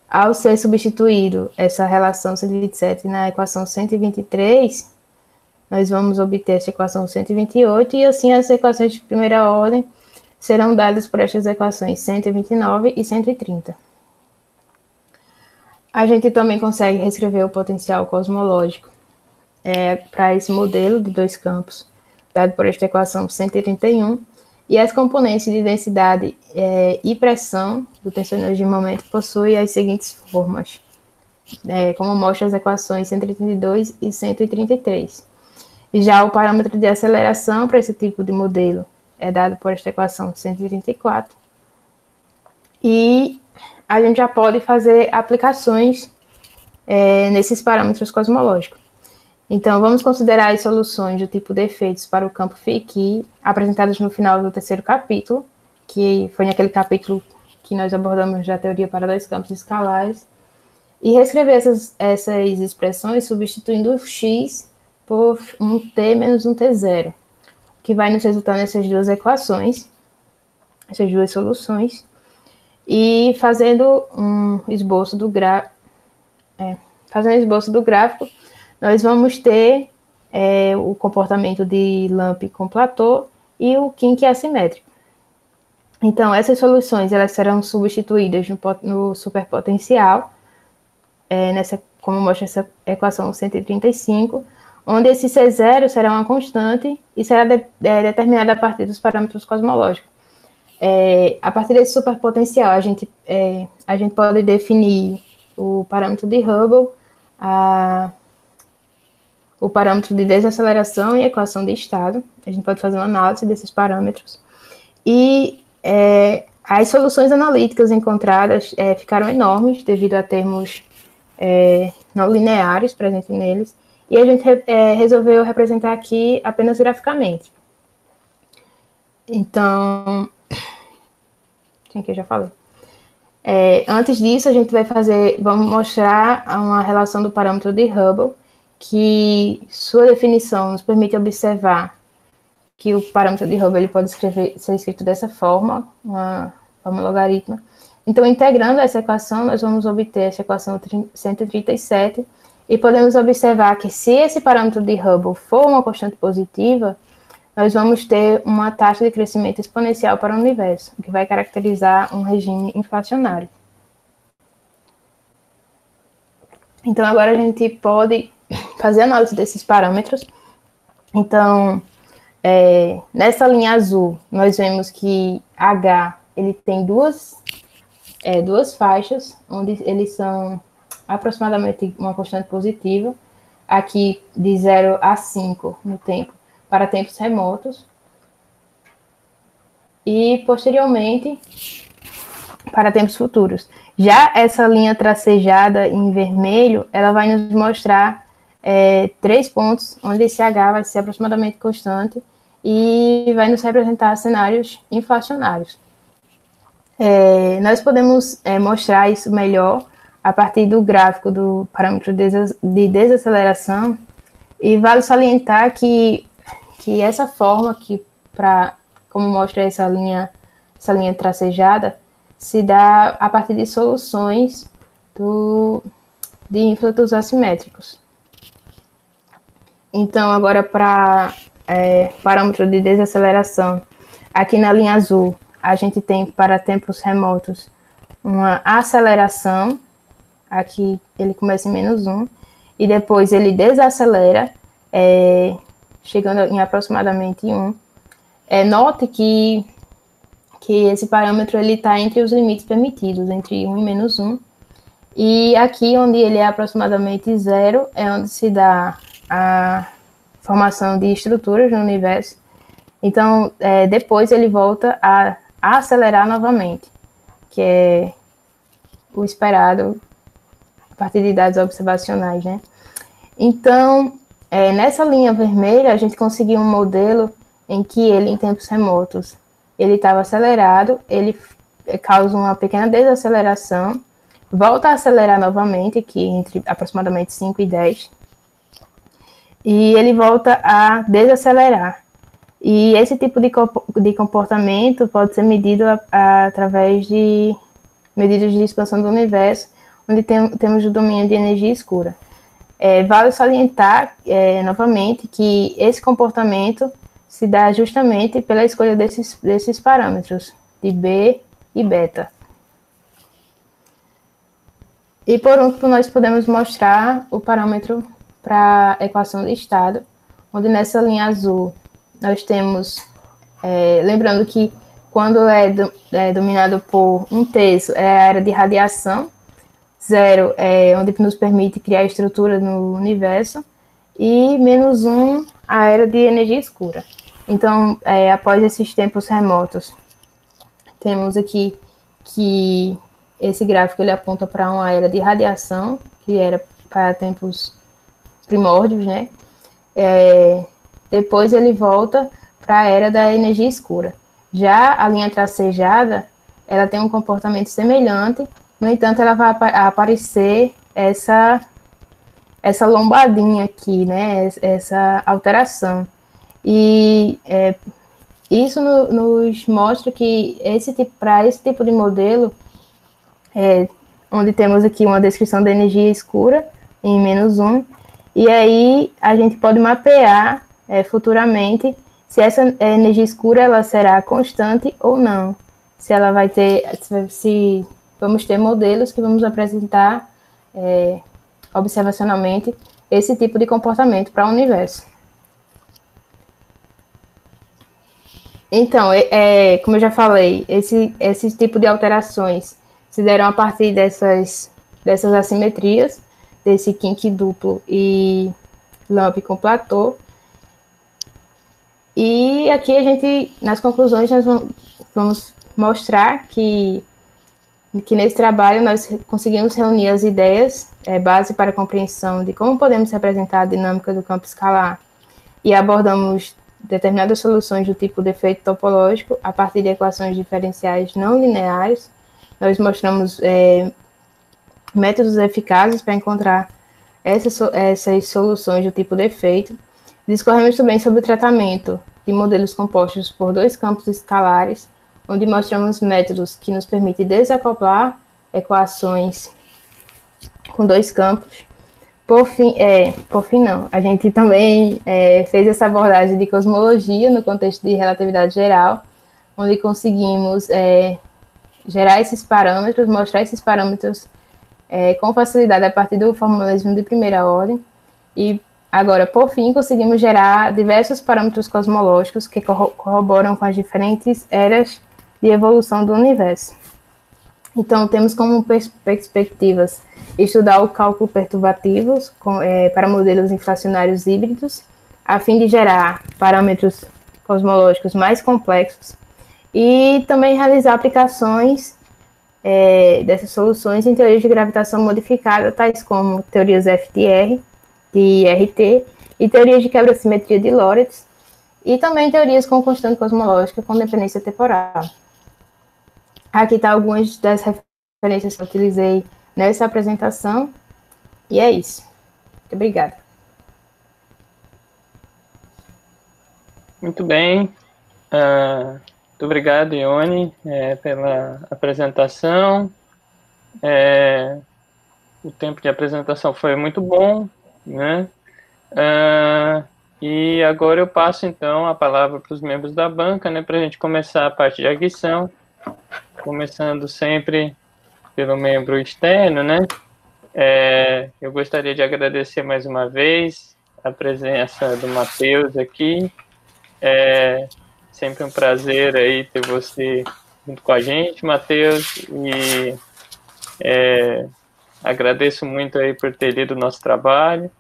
ao ser substituído essa relação 127 na equação 123, nós vamos obter essa equação 128 e assim as equações de primeira ordem serão dadas por estas equações 129 e 130. A gente também consegue reescrever o potencial cosmológico é, para esse modelo de dois campos, dado por esta equação 131, e as componentes de densidade é, e pressão do tensionador de momento possuem as seguintes formas, é, como mostra as equações 132 e 133. E já o parâmetro de aceleração para esse tipo de modelo é dado por esta equação 134. E a gente já pode fazer aplicações é, nesses parâmetros cosmológicos. Então, vamos considerar as soluções do tipo de efeitos para o campo FIC apresentadas no final do terceiro capítulo, que foi naquele capítulo que nós abordamos da teoria para dois campos escalares, e reescrever essas, essas expressões substituindo o x por um t menos um t0 que vai nos resultar nessas duas equações, essas duas soluções, e fazendo um esboço do gráfico, é, fazendo esboço do gráfico, nós vamos ter é, o comportamento de LAMP com platô e o kink assimétrico. Então, essas soluções elas serão substituídas no, no superpotencial, é, nessa, como mostra essa equação 135, onde esse C0 será uma constante e será de, é, determinada a partir dos parâmetros cosmológicos. É, a partir desse superpotencial, a gente, é, a gente pode definir o parâmetro de Hubble, a, o parâmetro de desaceleração e equação de estado. A gente pode fazer uma análise desses parâmetros. E é, as soluções analíticas encontradas é, ficaram enormes devido a termos é, não lineares presentes neles, e a gente é, resolveu representar aqui apenas graficamente. Então, que eu já falei. É, antes disso, a gente vai fazer, vamos mostrar uma relação do parâmetro de Hubble, que sua definição nos permite observar que o parâmetro de Hubble ele pode escrever, ser escrito dessa forma, uma forma logarítmica. Então, integrando essa equação, nós vamos obter essa equação 137, e podemos observar que se esse parâmetro de Hubble for uma constante positiva, nós vamos ter uma taxa de crescimento exponencial para o universo, o que vai caracterizar um regime inflacionário. Então, agora a gente pode fazer análise desses parâmetros. Então, é, nessa linha azul, nós vemos que H ele tem duas, é, duas faixas, onde eles são aproximadamente uma constante positiva, aqui de 0 a 5 no tempo, para tempos remotos, e posteriormente para tempos futuros. Já essa linha tracejada em vermelho, ela vai nos mostrar é, três pontos onde esse H vai ser aproximadamente constante e vai nos representar cenários inflacionários. É, nós podemos é, mostrar isso melhor a partir do gráfico do parâmetro de desaceleração e vale salientar que que essa forma que para como mostra essa linha essa linha tracejada se dá a partir de soluções do, de ínflatos assimétricos. Então, agora para é, parâmetro de desaceleração, aqui na linha azul, a gente tem para tempos remotos uma aceleração, aqui ele começa em menos 1, e depois ele desacelera é, chegando em aproximadamente 1. É, note que, que esse parâmetro está entre os limites permitidos, entre 1 e menos 1. E aqui, onde ele é aproximadamente zero, é onde se dá a formação de estruturas no universo. Então, é, depois ele volta a, a acelerar novamente, que é o esperado a partir de dados observacionais, né? Então, é, nessa linha vermelha, a gente conseguiu um modelo em que ele, em tempos remotos, ele estava acelerado, ele causa uma pequena desaceleração, volta a acelerar novamente, aqui entre aproximadamente 5 e 10, e ele volta a desacelerar. E esse tipo de, de comportamento pode ser medido a, a, através de medidas de expansão do universo, onde tem, temos o domínio de energia escura. É, vale salientar, é, novamente, que esse comportamento se dá justamente pela escolha desses, desses parâmetros, de B e beta. E por último, nós podemos mostrar o parâmetro para a equação de estado, onde nessa linha azul nós temos, é, lembrando que quando é, do, é, dominado por um terço é a área de radiação, zero é onde nos permite criar estrutura no universo, e menos um a era de energia escura. Então, é, após esses tempos remotos, temos aqui que esse gráfico ele aponta para uma era de radiação, que era para tempos primórdios, né? É, depois ele volta para a era da energia escura. Já a linha tracejada, ela tem um comportamento semelhante, no entanto, ela vai aparecer essa essa lombadinha aqui, né? Essa alteração. E é, isso no, nos mostra que esse tipo, para esse tipo de modelo, é, onde temos aqui uma descrição da energia escura em menos um, e aí a gente pode mapear é, futuramente se essa energia escura ela será constante ou não, se ela vai ter, se vamos ter modelos que vamos apresentar é, observacionalmente esse tipo de comportamento para o universo. Então, é, é, como eu já falei, esse, esse tipo de alterações se deram a partir dessas, dessas assimetrias, desse kink duplo e LAMP com platô. E aqui a gente, nas conclusões, nós vamos mostrar que, que nesse trabalho nós conseguimos reunir as ideias, é, base para a compreensão de como podemos representar a dinâmica do campo escalar e abordamos determinadas soluções do tipo defeito topológico a partir de equações diferenciais não lineares. Nós mostramos é, métodos eficazes para encontrar essas, essas soluções do tipo defeito. Discorremos também sobre o tratamento de modelos compostos por dois campos escalares, onde mostramos métodos que nos permitem desacoplar equações com dois campos por fim, é, por fim não, a gente também é, fez essa abordagem de cosmologia no contexto de relatividade geral, onde conseguimos é, gerar esses parâmetros, mostrar esses parâmetros é, com facilidade a partir do formalismo de primeira ordem. E agora, por fim, conseguimos gerar diversos parâmetros cosmológicos que corroboram com as diferentes eras de evolução do universo. Então, temos como perspectivas estudar o cálculo perturbativos com, é, para modelos inflacionários híbridos, a fim de gerar parâmetros cosmológicos mais complexos, e também realizar aplicações é, dessas soluções em teorias de gravitação modificada, tais como teorias FTR, de RT, e teorias de quebra-simetria de Lorentz, e também teorias com constante cosmológica com dependência temporal. Aqui está algumas das referências que eu utilizei nessa apresentação. E é isso. Muito obrigada. Muito bem. Uh, muito obrigado, Ione, é, pela apresentação. É, o tempo de apresentação foi muito bom, né? Uh, e agora eu passo, então, a palavra para os membros da banca, né, para a gente começar a parte de arguição começando sempre pelo membro externo, né? É, eu gostaria de agradecer mais uma vez a presença do Matheus aqui. É sempre um prazer aí ter você junto com a gente, Matheus, e é, agradeço muito aí por ter lido o nosso trabalho.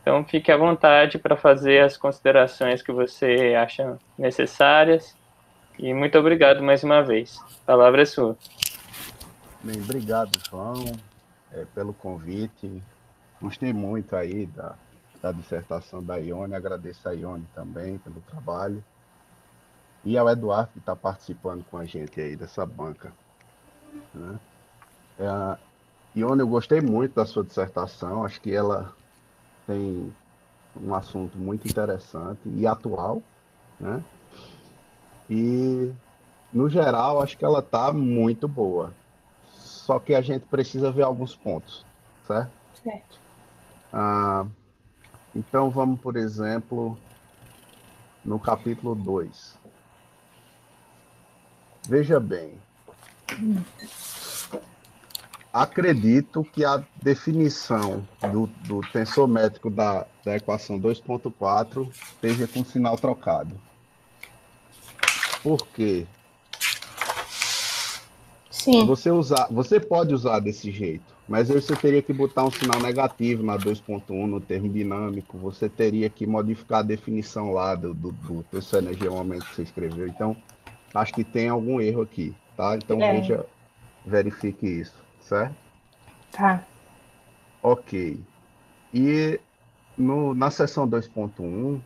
Então, fique à vontade para fazer as considerações que você acha necessárias. E muito obrigado mais uma vez. A palavra é sua. Bem, obrigado, João, é, pelo convite. Gostei muito aí da, da dissertação da Ione. Agradeço a Ione também pelo trabalho. E ao Eduardo que está participando com a gente aí dessa banca. Né? É, Ione, eu gostei muito da sua dissertação. Acho que ela tem um assunto muito interessante e atual, né? E, no geral, acho que ela está muito boa. Só que a gente precisa ver alguns pontos, certo? Certo. Ah, então, vamos, por exemplo, no capítulo 2. Veja bem. Acredito que a definição do, do tensor métrico da, da equação 2.4 esteja com sinal trocado. Por quê? Sim. Você, usar, você pode usar desse jeito, mas aí você teria que botar um sinal negativo na 2.1 no termo dinâmico, você teria que modificar a definição lá do, do, do tensor energia momento que você escreveu. Então, acho que tem algum erro aqui, tá? Então, é. veja, verifique isso, certo? Tá. Ok. E no, na seção 2.1,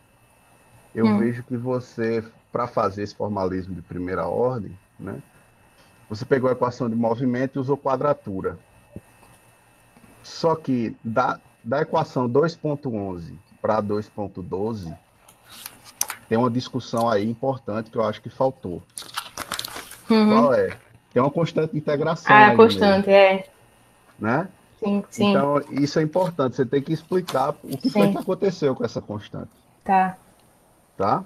eu hum. vejo que você para fazer esse formalismo de primeira ordem, né? Você pegou a equação de movimento e usou quadratura. Só que da, da equação 2.11 para 2.12, tem uma discussão aí importante que eu acho que faltou. Uhum. Qual é? Tem uma constante de integração. Ah, constante, é. Né? Sim, sim. Então, isso é importante. Você tem que explicar o que sim. foi que aconteceu com essa constante. Tá. Tá?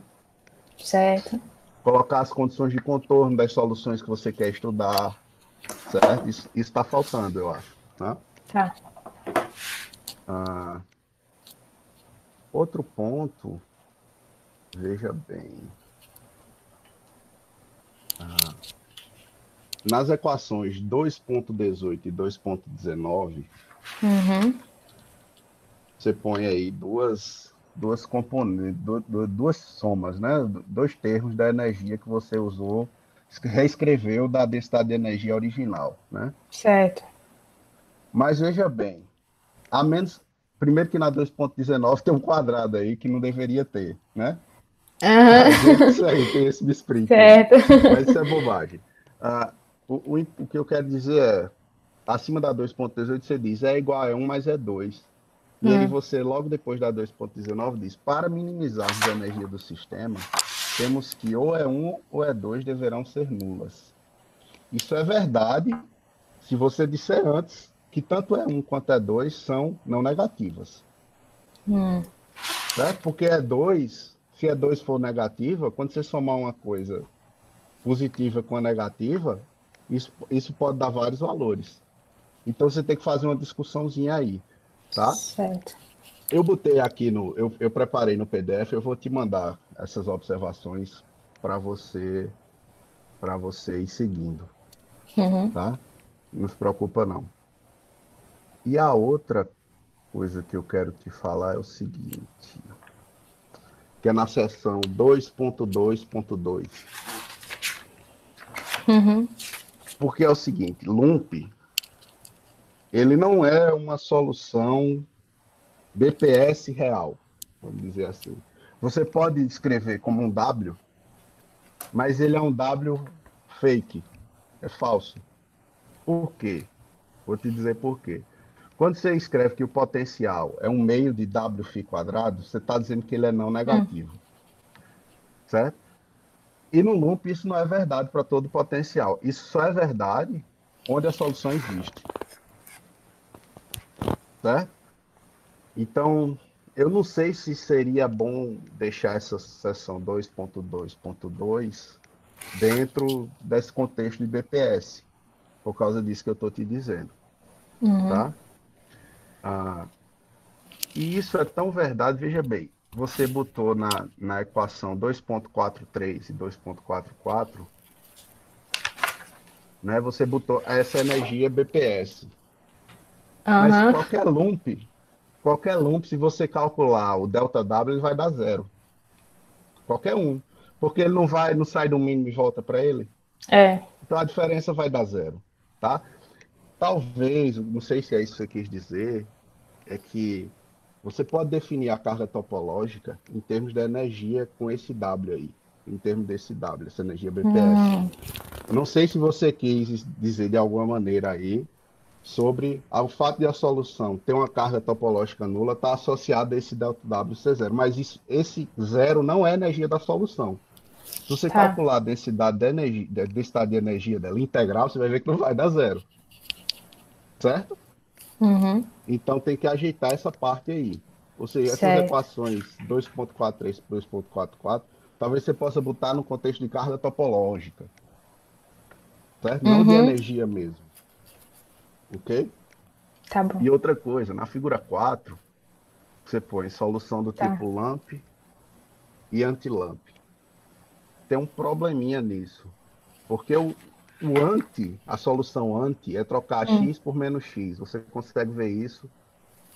Certo. Colocar as condições de contorno das soluções que você quer estudar, certo? Isso está faltando, eu acho. Tá? Tá. Ah, outro ponto, veja bem. Ah, nas equações 2.18 e 2.19, uhum. você põe aí duas duas componentes, duas somas, né? Dois termos da energia que você usou, reescreveu da densidade de energia original, né? Certo. Mas veja bem, a menos primeiro que na 2.19 tem um quadrado aí que não deveria ter, né? Uhum. Isso aí, tem esse sprint. Certo. Mas isso é bobagem. Uh, o, o, o, que eu quero dizer é, acima da 2.18 você diz é igual a 1, mas é 2. E hum. aí você, logo depois da 2.19, diz, para minimizarmos a energia do sistema, temos que ou é 1 ou é 2 deverão ser nulas. Isso é verdade se você disser antes que tanto é 1 quanto é 2 são não negativas. Hum. Certo? Porque é 2, se é 2 for negativa, quando você somar uma coisa positiva com a negativa, isso, isso pode dar vários valores. Então você tem que fazer uma discussãozinha aí tá? Certo. Eu botei aqui no, eu, eu preparei no PDF, eu vou te mandar essas observações para você, para você ir seguindo, uhum. tá? Não se preocupa não. E a outra coisa que eu quero te falar é o seguinte, que é na seção 2.2.2. Uhum. Porque é o seguinte, LUMP ele não é uma solução BPS real, vamos dizer assim. Você pode escrever como um W, mas ele é um W fake, é falso. Por quê? Vou te dizer por quê. Quando você escreve que o potencial é um meio de W φ quadrado, você está dizendo que ele é não negativo. Hum. Certo? E no loop isso não é verdade para todo potencial. Isso só é verdade onde a solução existe né? Então, eu não sei se seria bom deixar essa seção 2.2.2 dentro desse contexto de BPS, por causa disso que eu estou te dizendo, uhum. tá? Ah, e isso é tão verdade, veja bem, você botou na, na equação 2.43 e 2.44, né, você botou essa energia BPS, Uhum. Mas qualquer lump, qualquer lump, se você calcular o delta W, ele vai dar zero. Qualquer um. Porque ele não vai, não sai do mínimo e volta para ele. É. Então a diferença vai dar zero, tá? Talvez, não sei se é isso que você quis dizer, é que você pode definir a carga topológica em termos da energia com esse W aí, em termos desse W, essa energia BPS. Hum. Não sei se você quis dizer de alguma maneira aí sobre o fato de a solução ter uma carga topológica nula está associada a esse delta W ser zero, mas isso, esse zero não é energia da solução. Se você tá. calcular a densidade de energia, densidade de energia dela integral, você vai ver que não vai dar zero. Certo? Uhum. Então tem que ajeitar essa parte aí. Ou seja, certo. essas equações 2.43 para 2.44, talvez você possa botar no contexto de carga topológica. Certo? Não de uhum. energia mesmo. Ok? Tá bom. E outra coisa, na figura 4, você põe solução do tá. tipo LAMP e anti-LAMP. Tem um probleminha nisso. Porque o, o anti, a solução anti, é trocar hum. x por menos x. Você consegue ver isso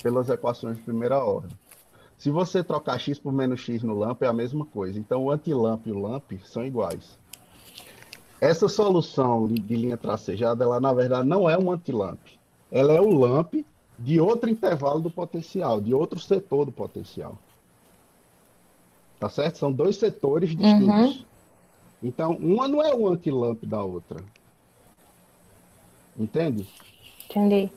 pelas equações de primeira ordem. Se você trocar x por menos x no LAMP, é a mesma coisa. Então, o anti-LAMP e o LAMP são iguais. Essa solução de linha tracejada, ela na verdade não é um antilamp. Ela é o lamp de outro intervalo do potencial, de outro setor do potencial. Tá certo? São dois setores distintos. Uhum. Então, uma não é o antilamp da outra. Entende? Entendi.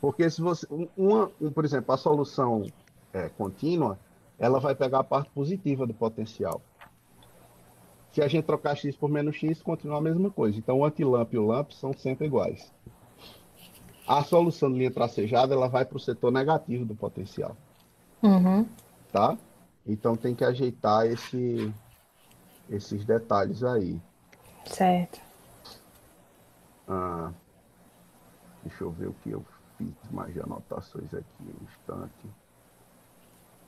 Porque se você. Uma, um, por exemplo, a solução é, contínua, ela vai pegar a parte positiva do potencial. Se a gente trocar x por menos x, continua a mesma coisa. Então, o antilamp e o lamp são sempre iguais. A solução de linha tracejada ela vai para o setor negativo do potencial. Uhum. Tá? Então, tem que ajeitar esse, esses detalhes aí. Certo. Ah, deixa eu ver o que eu fiz mais de anotações aqui um instante.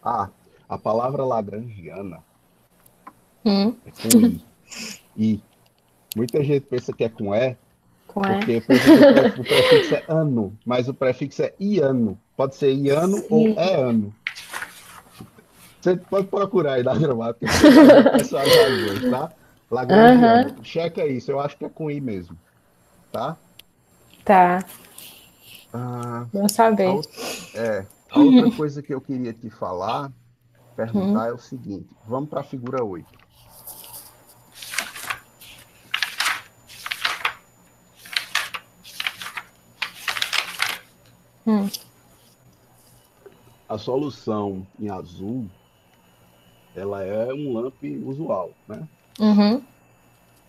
Ah, a palavra lagrangiana Hum. É com I. I. Muita gente pensa que é com E, com porque e. pensa o prefixo é ano, mas o prefixo é iano. Pode ser iano Sim. ou é ano. Você pode procurar aí na gramática. É tá? Lagrangiano. Uhum. Checa isso, eu acho que é com I mesmo. Tá? Tá. Ah, Bom saber. A outra, é, a outra coisa que eu queria te falar, perguntar, uhum. é o seguinte: vamos para a figura 8. Hum. A solução em azul, ela é um lamp usual, né? Uhum.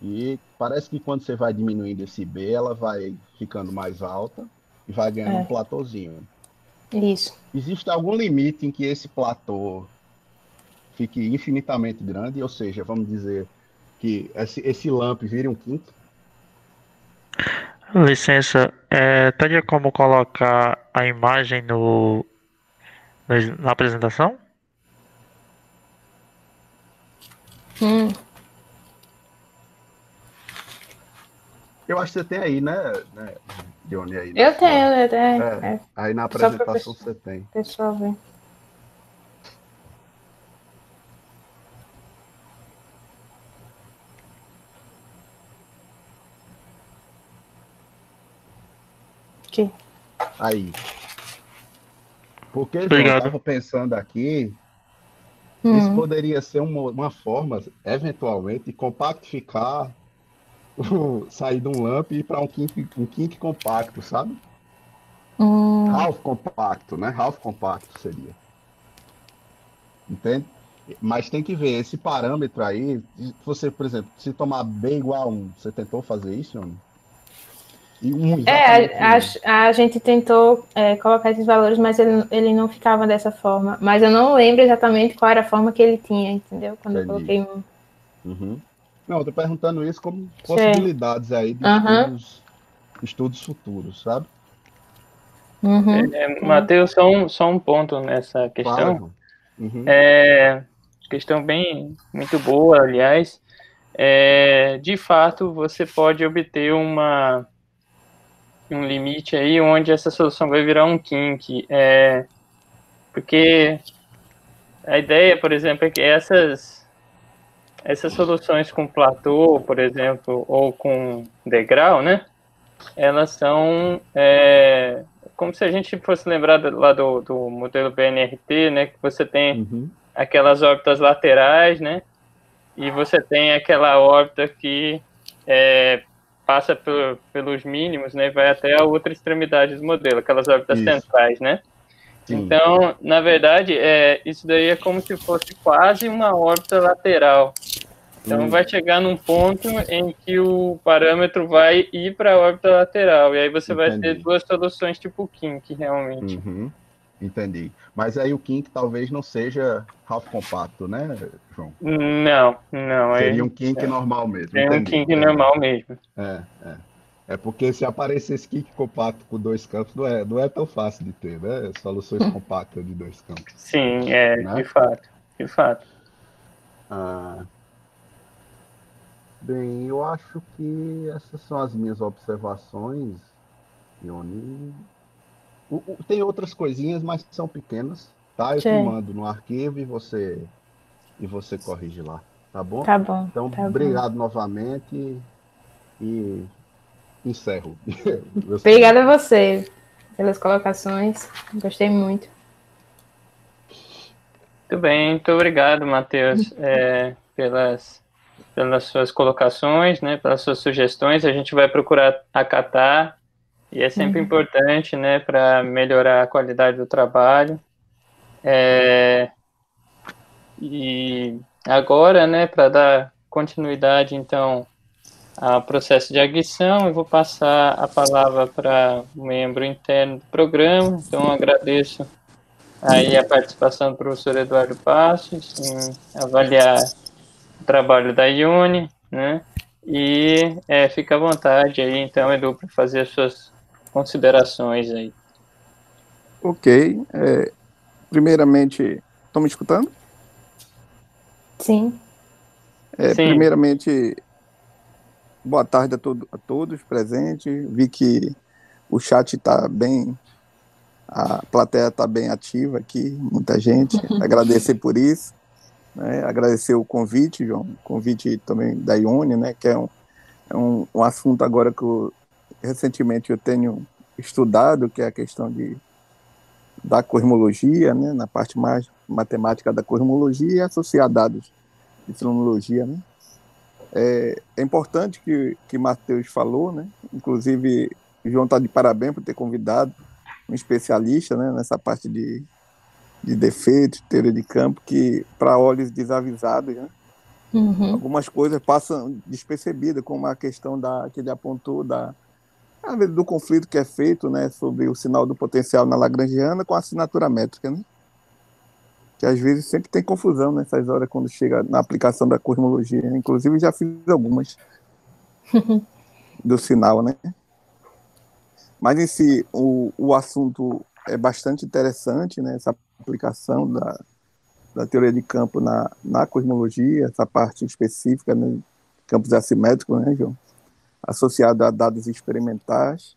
E parece que quando você vai diminuindo esse B, ela vai ficando mais alta e vai ganhando é. um platôzinho. Isso. Existe algum limite em que esse platô fique infinitamente grande, ou seja, vamos dizer que esse, esse lamp vire um quinto? Licença, é, teria como colocar a imagem no, no na apresentação? Hum. Eu acho que você tem aí, né, né Dione? Aí, eu tenho, eu tenho. É, é. Aí na apresentação você tem. Pessoal, ver. Aqui. Aí. Porque eu estava pensando aqui, hum. isso poderia ser uma, uma forma, eventualmente, de compactificar sair de um lamp e ir para um kink, um kink compacto, sabe? Hum. Half compacto, né? Half compacto seria. Entende? Mas tem que ver esse parâmetro aí. Você, por exemplo, se tomar B igual a 1, você tentou fazer isso, não? E um, é, a, a, gente tentou é, colocar esses valores, mas ele, ele não ficava dessa forma. Mas eu não lembro exatamente qual era a forma que ele tinha, entendeu? Quando Entendi. eu coloquei um. Uhum. Não, eu tô perguntando isso como possibilidades Sim. aí de uhum. estudos, estudos, futuros, sabe? Uhum. É, Matheus, só um, só um ponto nessa questão. Uhum. É, questão bem, muito boa, aliás. É, de fato, você pode obter uma, um limite aí onde essa solução vai virar um kink. É, porque a ideia, por exemplo, é que essas essas soluções com platô, por exemplo, ou com degrau, né? Elas são é, como se a gente fosse lembrar lá do, do modelo BNRT, né? Que você tem uhum. aquelas órbitas laterais, né? E você tem aquela órbita que é, passa por, pelos mínimos, né? Vai até a outra extremidade do modelo, aquelas órbitas Isso. centrais, né? Sim. Então, na verdade, é, isso daí é como se fosse quase uma órbita lateral. Então, hum. vai chegar num ponto em que o parâmetro vai ir para a órbita lateral. E aí você Entendi. vai ter duas soluções tipo kink, realmente. Uhum. Entendi. Mas aí o kink talvez não seja half compacto, né, João? Não, não. Seria um kink é. normal mesmo. É um kink normal mesmo. É, é. É porque se aparecesse kink compacto com dois campos, não é, não é tão fácil de ter, né? Soluções compactas de dois campos. Sim, é, né? de fato, de fato. Ah, bem, eu acho que essas são as minhas observações, Ione. Tem outras coisinhas, mas são pequenas, tá? Eu Sim. te mando no arquivo e você e você corrige lá, tá bom? Tá bom. Então, tá obrigado bom. novamente e encerro. Obrigada a você pelas colocações. Gostei muito. Muito bem, muito obrigado, Matheus, é, pelas, pelas suas colocações, né, pelas suas sugestões. A gente vai procurar acatar e é sempre uhum. importante, né, para melhorar a qualidade do trabalho. É, e agora, né, para dar continuidade, então, ao processo de aguição. Eu vou passar a palavra para o membro interno do programa, então agradeço aí a participação do professor Eduardo Passos em avaliar o trabalho da Ione, né? E é, fica à vontade aí, então, Edu, para fazer as suas considerações aí. Ok. É, primeiramente, estão me escutando? Sim. É, Sim. Primeiramente, Boa tarde a, todo, a todos presentes. Vi que o chat está bem A plateia está bem ativa aqui, muita gente. Agradecer por isso. Né? Agradecer o convite, João. Convite também da Ione, né? Que é um, é um, um assunto agora que eu, recentemente eu tenho estudado, que é a questão de da cosmologia, né? Na parte mais matemática da cosmologia e associar dados de filologia, né? É, é, importante que que Matheus falou, né? Inclusive, João está de parabéns por ter convidado um especialista, né? Nessa parte de, de defeitos, teoria de campo, que para olhos desavisados, né? Uhum. Algumas coisas passam despercebidas, como a questão da que ele apontou da do conflito que é feito, né, sobre o sinal do potencial na Lagrangiana com a assinatura métrica, né? que às vezes sempre tem confusão nessas horas quando chega na aplicação da cosmologia. Inclusive já fiz algumas do sinal, né? Mas em si, o, o assunto é bastante interessante, né? Essa aplicação da, da teoria de campo na, na cosmologia, essa parte específica, né? campos assimétricos, né, João? Associado a dados experimentais.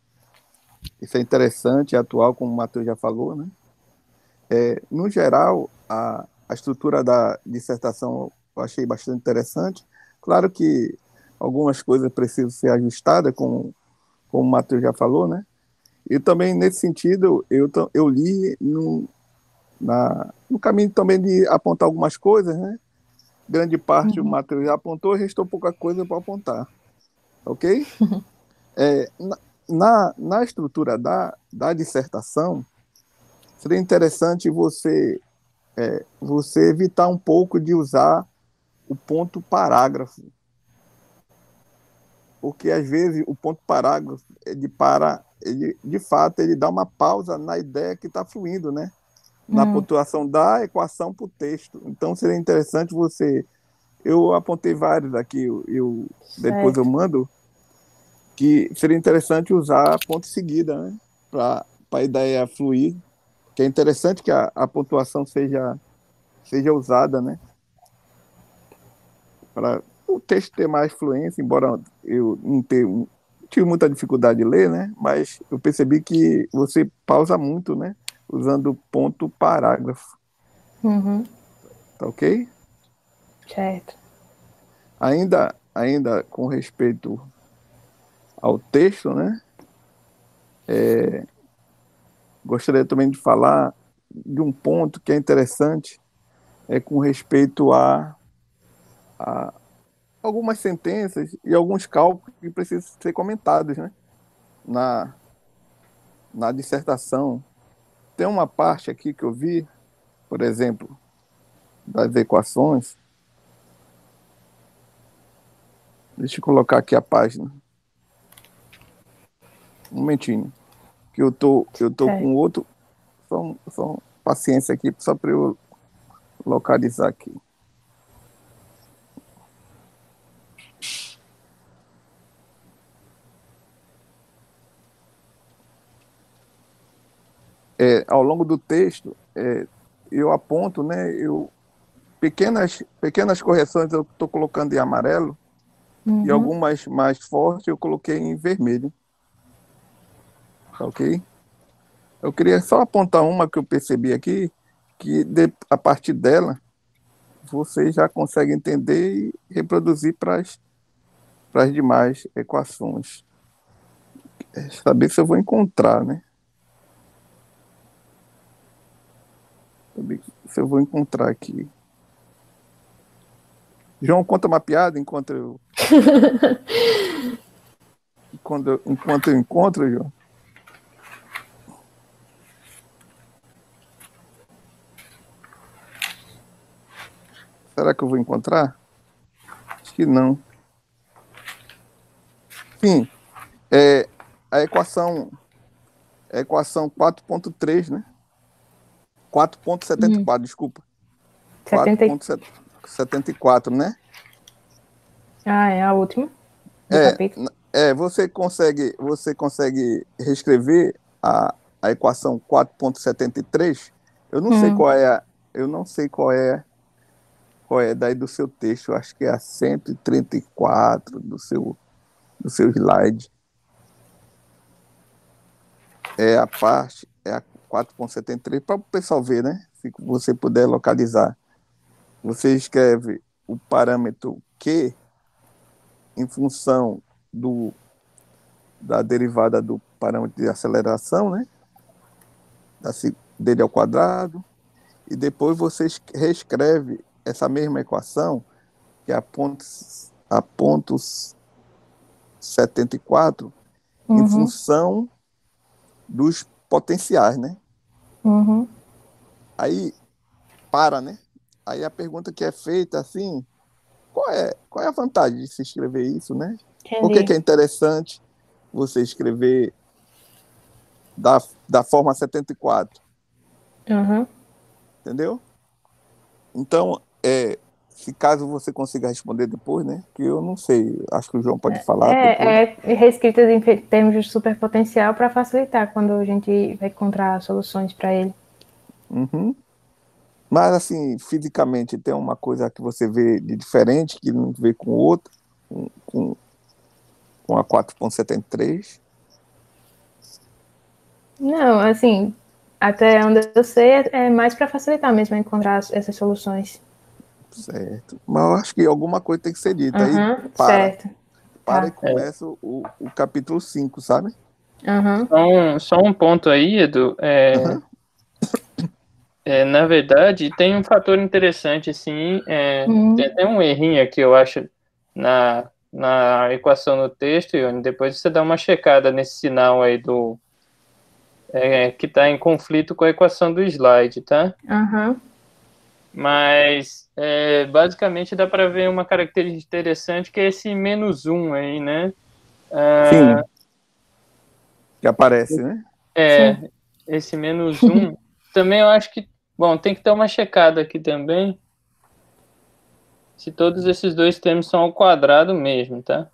Isso é interessante e atual, como o Matheus já falou, né? É, no geral, a, a estrutura da dissertação eu achei bastante interessante. Claro que algumas coisas precisam ser ajustadas, como, como o Matheus já falou, né? E também, nesse sentido, eu, eu li no, na, no caminho também de apontar algumas coisas, né? Grande parte uhum. o Matheus já apontou, restou pouca coisa para apontar. Ok? É, na, na, estrutura da, da dissertação, seria interessante você é, você evitar um pouco de usar o ponto parágrafo. Porque às vezes o ponto parágrafo ele para, ele, de fato, ele dá uma pausa na ideia que está fluindo, né? Na hum. pontuação da equação para o texto. Então seria interessante você. Eu apontei vários aqui, eu, eu depois eu mando, que seria interessante usar ponto seguida, né? Para a ideia fluir que é interessante que a, a pontuação seja, seja usada, né? Para o texto ter mais fluência, embora eu não tenha, tive muita dificuldade de ler, né? Mas eu percebi que você pausa muito, né? Usando ponto parágrafo. Uhum. Tá ok? Certo. Ainda, ainda com respeito ao texto, né? É, gostaria também de falar de um ponto que é interessante é com respeito a, a algumas sentenças e alguns cálculos que precisam ser comentados né? na, na dissertação. Tem uma parte aqui que eu vi, por exemplo, das equações. Deixa eu colocar aqui a página. Um momentinho que eu tô, eu tô é. com outro. Só, só paciência aqui, só para eu localizar aqui. É, ao longo do texto, é, eu aponto, né, eu, pequenas, pequenas correções eu estou colocando em amarelo uhum. e algumas mais fortes eu coloquei em vermelho ok? Eu queria só apontar uma que eu percebi aqui, que de, a partir dela você já consegue entender e reproduzir para as demais equações. É saber se eu vou encontrar, né? Saber se eu vou encontrar aqui. João conta uma piada enquanto eu. Enquanto, eu, enquanto eu encontro, João. Será que eu vou encontrar? Acho que não. Sim, é, a equação a equação 4.3, né? 4.74, hum. desculpa. 4.74, né? Ah, é a última. É, é, você consegue, você consegue reescrever a, a equação 4.73? Eu não hum. sei qual é a, eu não sei qual é qual é daí do seu texto, acho que é a 134 do seu, do seu slide. É a parte, é a 4.73, para o pessoal ver, né? Se você puder localizar. Você escreve o parâmetro Q em função do, da derivada do parâmetro de aceleração, né? Da, dele ao quadrado, e depois você reescreve essa mesma equação, que é a pontos, a pontos 74, uhum. em função dos potenciais, né? Uhum. Aí para, né? Aí a pergunta que é feita assim, qual é, qual é a vantagem de se escrever isso, né? Entendi. Por que, que é interessante você escrever da, da forma 74? Uhum. Entendeu? Então, é, se caso você consiga responder depois, né? Que eu não sei, acho que o João pode falar. É, depois. é reescrita em termos de superpotencial para facilitar quando a gente vai encontrar soluções para ele. Uhum. Mas, assim, fisicamente, tem uma coisa que você vê de diferente, que não vê com o outro, com, com, com a 4.73? Não, assim, até onde eu sei, é, é mais para facilitar mesmo encontrar essas soluções. Certo. Mas eu acho que alguma coisa tem que ser dita. Uhum, aí para, certo. Para tá. e começa o, o capítulo 5, sabe? Uhum. Só, um, só um ponto aí, Edu. É, uhum. É, na verdade, tem um fator interessante, assim. É, uhum. Tem até um errinho aqui, eu acho, na, na equação no texto, e depois você dá uma checada nesse sinal aí do. É, que está em conflito com a equação do slide, tá? Uhum. Mas é, basicamente dá para ver uma característica interessante que é esse menos um aí, né? Ah, Sim. Que aparece, né? É, Sim. esse menos um. também eu acho que, bom, tem que dar uma checada aqui também. Se todos esses dois termos são ao quadrado mesmo, tá?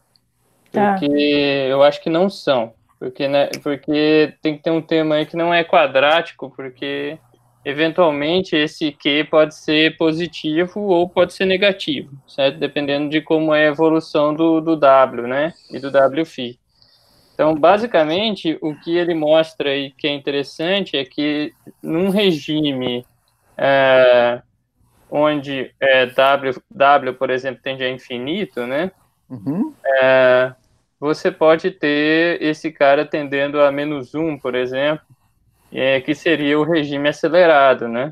tá. Porque tá. eu acho que não são. Porque, né, porque tem que ter um termo aí que não é quadrático, porque eventualmente esse Q pode ser positivo ou pode ser negativo, certo? Dependendo de como é a evolução do, do W, né? E do Wφ. Então, basicamente, o que ele mostra e que é interessante é que num regime é, onde é, w, w, por exemplo, tende a infinito, né? Uhum. É, você pode ter esse cara tendendo a menos um, por exemplo, é, que seria o regime acelerado, né?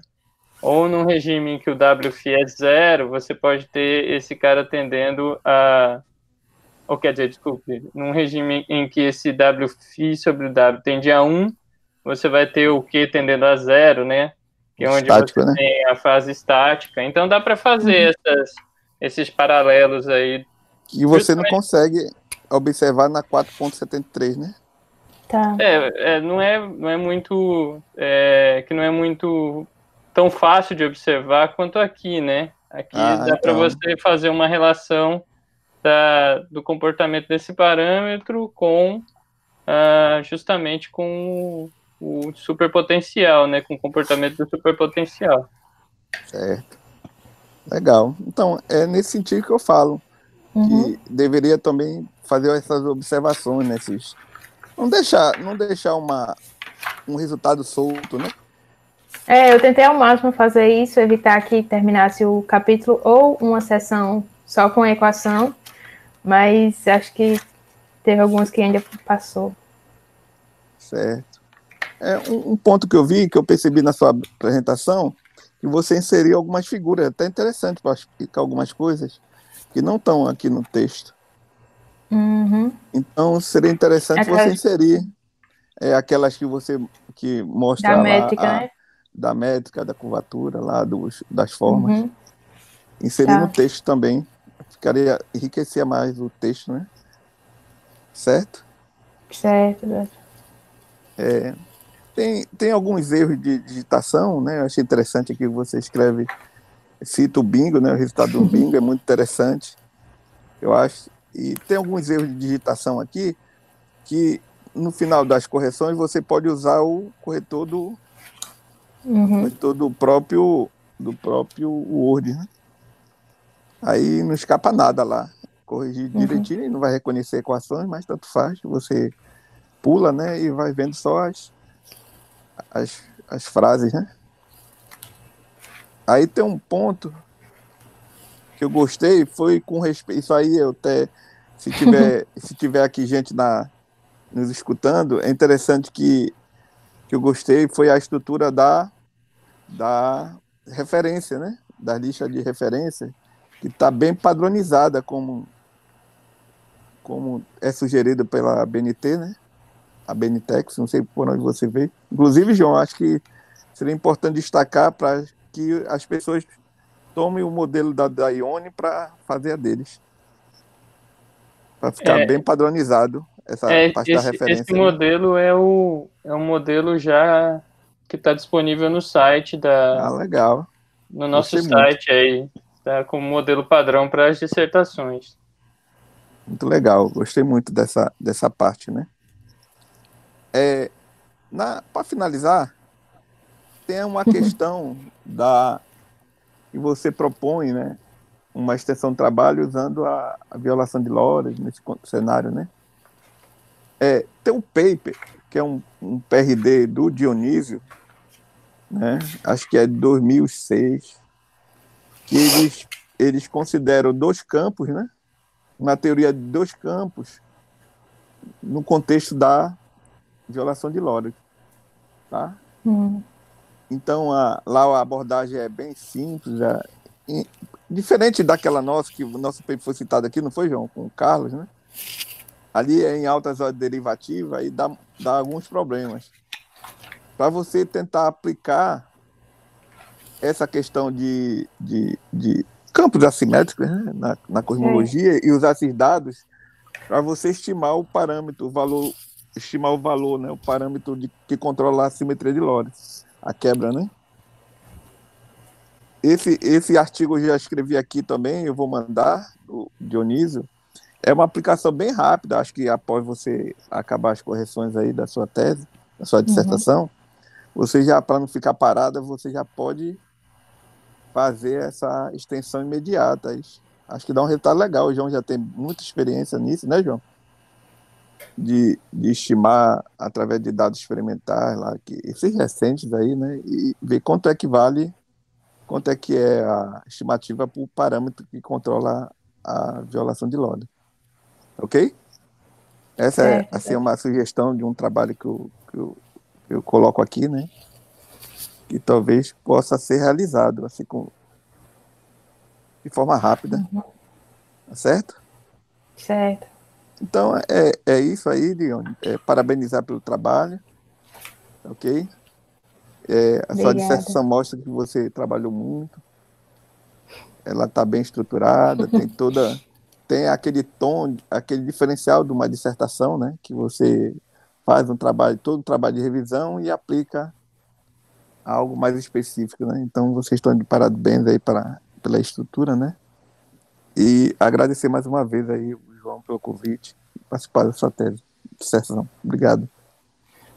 Ou num regime em que o Wφ é zero, você pode ter esse cara tendendo a. Ou quer dizer, desculpe, num regime em que esse Wφ sobre o W tende a 1, você vai ter o Q tendendo a zero, né? Que é onde Estático, você né? tem a fase estática. Então dá para fazer uhum. essas, esses paralelos aí. E você não consegue observar na 4.73, né? Tá. É, é, não, é, não é muito. É, que não é muito tão fácil de observar quanto aqui, né? Aqui ah, dá então. para você fazer uma relação da, do comportamento desse parâmetro com ah, justamente com o, o superpotencial, né? Com o comportamento do superpotencial. Certo. Legal. Então, é nesse sentido que eu falo. Uhum. Que deveria também fazer essas observações nesses não deixar, não deixar uma, um resultado solto, né? É, eu tentei ao máximo fazer isso, evitar que terminasse o capítulo ou uma sessão só com a equação, mas acho que teve alguns que ainda passou. Certo. É, um, um, ponto que eu vi, que eu percebi na sua apresentação, que você inseriu algumas figuras, até interessante para explicar algumas coisas que não estão aqui no texto. Uhum. Então seria interessante Aquelas... você inserir é, aquelas que você que mostra da lá, métrica, a, né? da métrica, da curvatura lá dos, das formas. Uhum. Inserir tá. no texto também. Ficaria enriquecer mais o texto, né? Certo? Certo. É, tem, tem alguns erros de digitação, né? Eu achei interessante aqui que você escreve, cita o bingo, né? O resultado do bingo é muito interessante. Eu acho. E tem alguns erros de digitação aqui que no final das correções você pode usar o corretor do, uhum. corretor do próprio do próprio Word, né? Aí não escapa nada lá. Corrigir uhum. direitinho, e não vai reconhecer equações, mas tanto faz. Você pula, né? E vai vendo só as, as, as frases, né? Aí tem um ponto que eu gostei, foi com respeito. Isso aí eu até. Se tiver, se tiver aqui gente na, nos escutando, é interessante que, que eu gostei, foi a estrutura da, da referência, né? Da lista de referência, que está bem padronizada como, como é sugerido pela BNT, né? A BNTEX, não sei por onde você veio. Inclusive, João, acho que seria importante destacar para que as pessoas tomem o modelo da, da Ione para fazer a deles. Para ficar é, bem padronizado essa é, parte esse, da referência. Esse né? modelo é, o, é um modelo já que está disponível no site da. Ah, legal. No nosso Gostei site muito. aí. Tá como modelo padrão para as dissertações. Muito legal, gostei muito dessa, dessa parte, né? É, Para finalizar, tem uma questão da que você propõe, né? Uma extensão de trabalho usando a, a violação de loras nesse cenário, né? É, tem um paper, que é um, um PRD do Dionísio, né? acho que é de 2006, que eles, eles consideram dois campos, né? uma teoria de dois campos, no contexto da violação de loras. Tá? Hum. Então, a, lá a abordagem é bem simples, é, diferente daquela nossa, que o nosso paper foi citado aqui, não foi, João? Com o Carlos, né? Ali é em altas horas derivativa e dá, dá alguns problemas. Para você tentar aplicar essa questão de, de, de campos assimétricos né? na, na cosmologia é. e usar esses dados para você estimar o parâmetro, o valor, estimar o valor, né? o parâmetro de, que controla a simetria de Lorentz a quebra, né? Esse, esse artigo eu já escrevi aqui também, eu vou mandar, do Dionísio. É uma aplicação bem rápida, acho que após você acabar as correções aí da sua tese, da sua dissertação, uhum. você já, para não ficar parada, você já pode fazer essa extensão imediata. Acho que dá um resultado legal. O João já tem muita experiência nisso, né, João? De, de estimar através de dados experimentais lá, que esses recentes aí, né, e ver quanto é que vale, quanto é que é a estimativa para o parâmetro que controla a violação de loda. Ok? Essa é, é assim, uma sugestão de um trabalho que eu, que eu, que eu coloco aqui, né? Que talvez possa ser realizado assim com de forma rápida. Uhum. Tá certo? Certo. Então, é, é isso aí, Dione. É, parabenizar pelo trabalho, ok? É, a sua dissertação mostra que você trabalhou muito. Ela está bem estruturada, tem toda. Tem aquele tom, aquele diferencial de uma dissertação, né? Que você faz um trabalho, todo um trabalho de revisão e aplica algo mais específico, né? Então, vocês estão de parabéns aí para, pela estrutura, né? E agradecer mais uma vez aí João, pelo convite e participar da sua tese. Dissertação. Obrigado.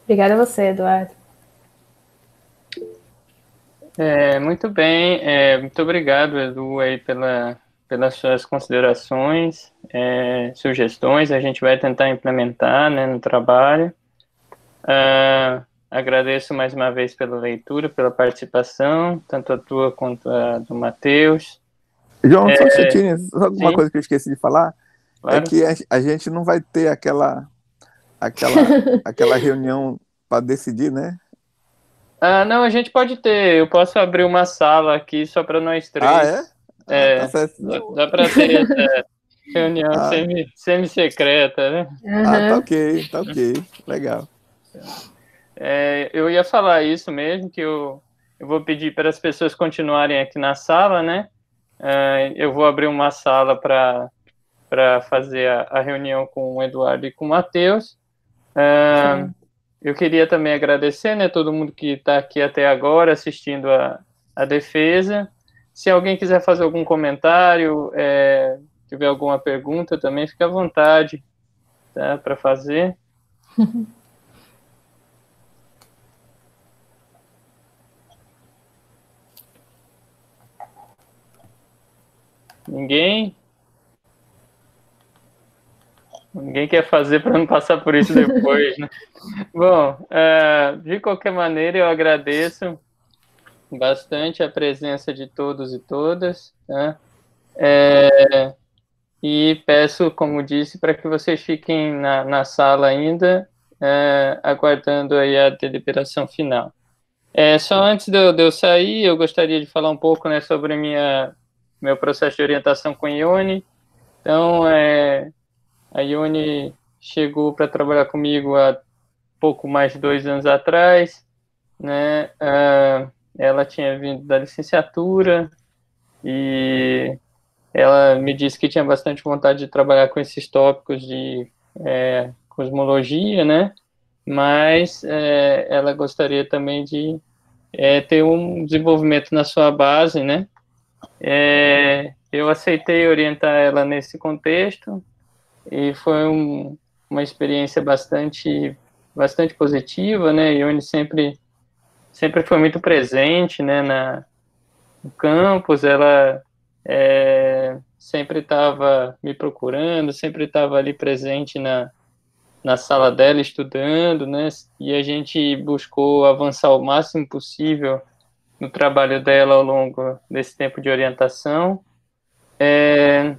Obrigada a você, Eduardo. É, muito bem, é, muito obrigado, Edu, aí pela, pelas suas considerações, é, sugestões, a gente vai tentar implementar né, no trabalho. Uh, agradeço mais uma vez pela leitura, pela participação, tanto a tua quanto a do Matheus. João, é, só alguma sim. coisa que eu esqueci de falar? É claro. É que a, a, gente não vai ter aquela, aquela, aquela reunião para decidir, né? Ah, não, a gente pode ter. Eu posso abrir uma sala aqui só para nós três. Ah, é? É, ah, tá dá, dá para ter essa reunião ah. semi, semi-secreta, né? Uhum. Ah, tá ok, tá ok. Legal. É, eu ia falar isso mesmo, que eu, eu vou pedir para as pessoas continuarem aqui na sala, né? Uh, eu vou abrir uma sala para para fazer a, a, reunião com o Eduardo e com o Matheus. Uh, eu queria também agradecer, né, todo mundo que está aqui até agora assistindo a, a defesa. Se alguém quiser fazer algum comentário, é, tiver alguma pergunta também, fique à vontade tá, para fazer. Ninguém? Ninguém quer fazer para não passar por isso depois, né? Bom, uh, de qualquer maneira, eu agradeço bastante a presença de todos e todas, tá? É, e peço, como disse, para que vocês fiquem na, na sala ainda, é, aguardando aí a deliberação final. É, só antes de eu, de eu, sair, eu gostaria de falar um pouco né, sobre minha, meu processo de orientação com Ione. Então, é, a Ione chegou para trabalhar comigo há pouco mais de dois anos atrás, né? Uh, ela tinha vindo da licenciatura e ela me disse que tinha bastante vontade de trabalhar com esses tópicos de é, cosmologia, né? Mas é, ela gostaria também de é, ter um desenvolvimento na sua base, né? É, eu aceitei orientar ela nesse contexto, e foi um, uma experiência bastante bastante positiva, né? Ione sempre sempre foi muito presente, né? Na no campus, ela é, sempre estava me procurando, sempre estava ali presente na na sala dela estudando, né? E a gente buscou avançar o máximo possível no trabalho dela ao longo desse tempo de orientação. É,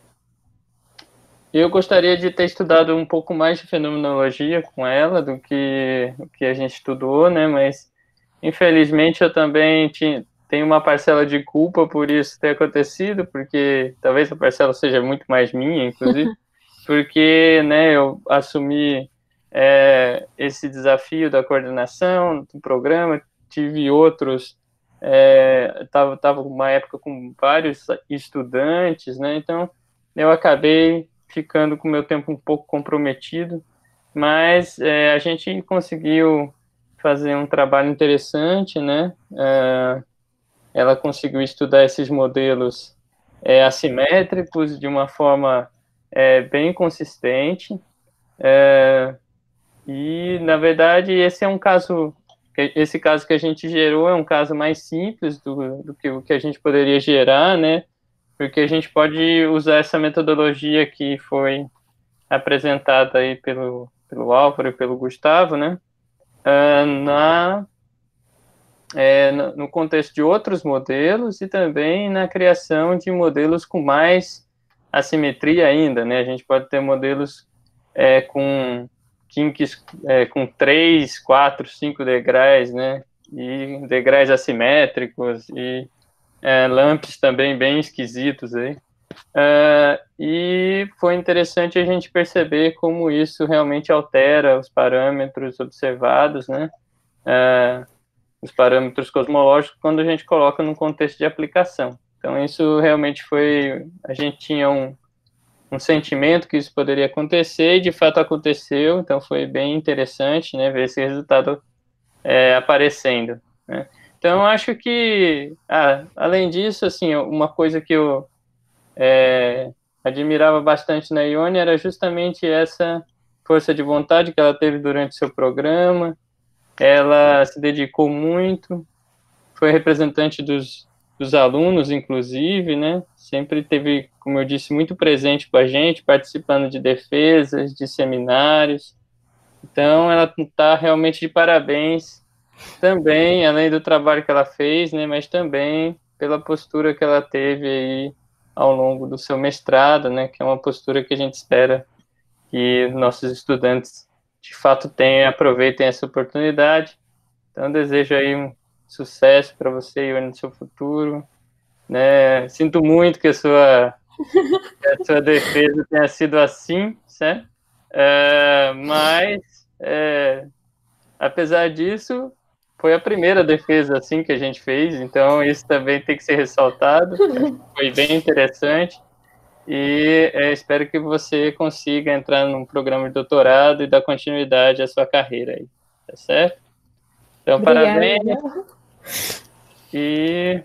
eu gostaria de ter estudado um pouco mais de fenomenologia com ela do que o que a gente estudou, né? Mas infelizmente eu também tinha, tenho uma parcela de culpa por isso ter acontecido, porque talvez a parcela seja muito mais minha, inclusive, porque, né? Eu assumi é, esse desafio da coordenação do programa, tive outros estava é, tava uma época com vários estudantes, né? Então eu acabei ficando com o meu tempo um pouco comprometido, mas é, a gente conseguiu fazer um trabalho interessante, né? É, ela conseguiu estudar esses modelos é, assimétricos de uma forma é, bem consistente. É, e, na verdade, esse é um caso, esse caso que a gente gerou é um caso mais simples do, do que o que a gente poderia gerar, né? Porque a gente pode usar essa metodologia que foi apresentada aí pelo, pelo Álvaro e pelo Gustavo, né, uh, na, é, no contexto de outros modelos e também na criação de modelos com mais assimetria ainda, né, a gente pode ter modelos é, com kinks é, com 3, 4, 5 degraus, né, e degraus assimétricos e é, lamps também bem esquisitos aí. É, e foi interessante a gente perceber como isso realmente altera os parâmetros observados, né? É, os parâmetros cosmológicos quando a gente coloca num contexto de aplicação. Então isso realmente foi, a gente tinha um, um sentimento que isso poderia acontecer e de fato aconteceu. Então foi bem interessante, né? Ver esse resultado é, aparecendo. Né? Então, acho que, ah, além disso, assim, uma coisa que eu é, admirava bastante na Ione era justamente essa força de vontade que ela teve durante seu programa. Ela se dedicou muito, foi representante dos, dos alunos, inclusive, né? Sempre teve, como eu disse, muito presente com a gente, participando de defesas, de seminários. Então, ela está realmente de parabéns também, além do trabalho que ela fez, né, mas também pela postura que ela teve aí ao longo do seu mestrado, né, que é uma postura que a gente espera que nossos estudantes de fato tenham, aproveitem essa oportunidade. Então, desejo aí um sucesso para você e no seu futuro. Né? Sinto muito que a sua, que a sua defesa tenha sido assim, certo? É, mas, é, apesar disso, foi a primeira defesa assim que a gente fez, então isso também tem que ser ressaltado. Foi bem interessante e é, espero que você consiga entrar num programa de doutorado e dar continuidade à sua carreira aí, tá certo? Então, Obrigada. parabéns. E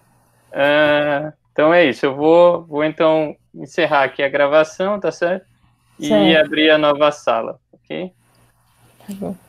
uh, então é isso. Eu vou, vou então encerrar aqui a gravação, tá certo? E certo. abrir a nova sala, ok? Tá bom.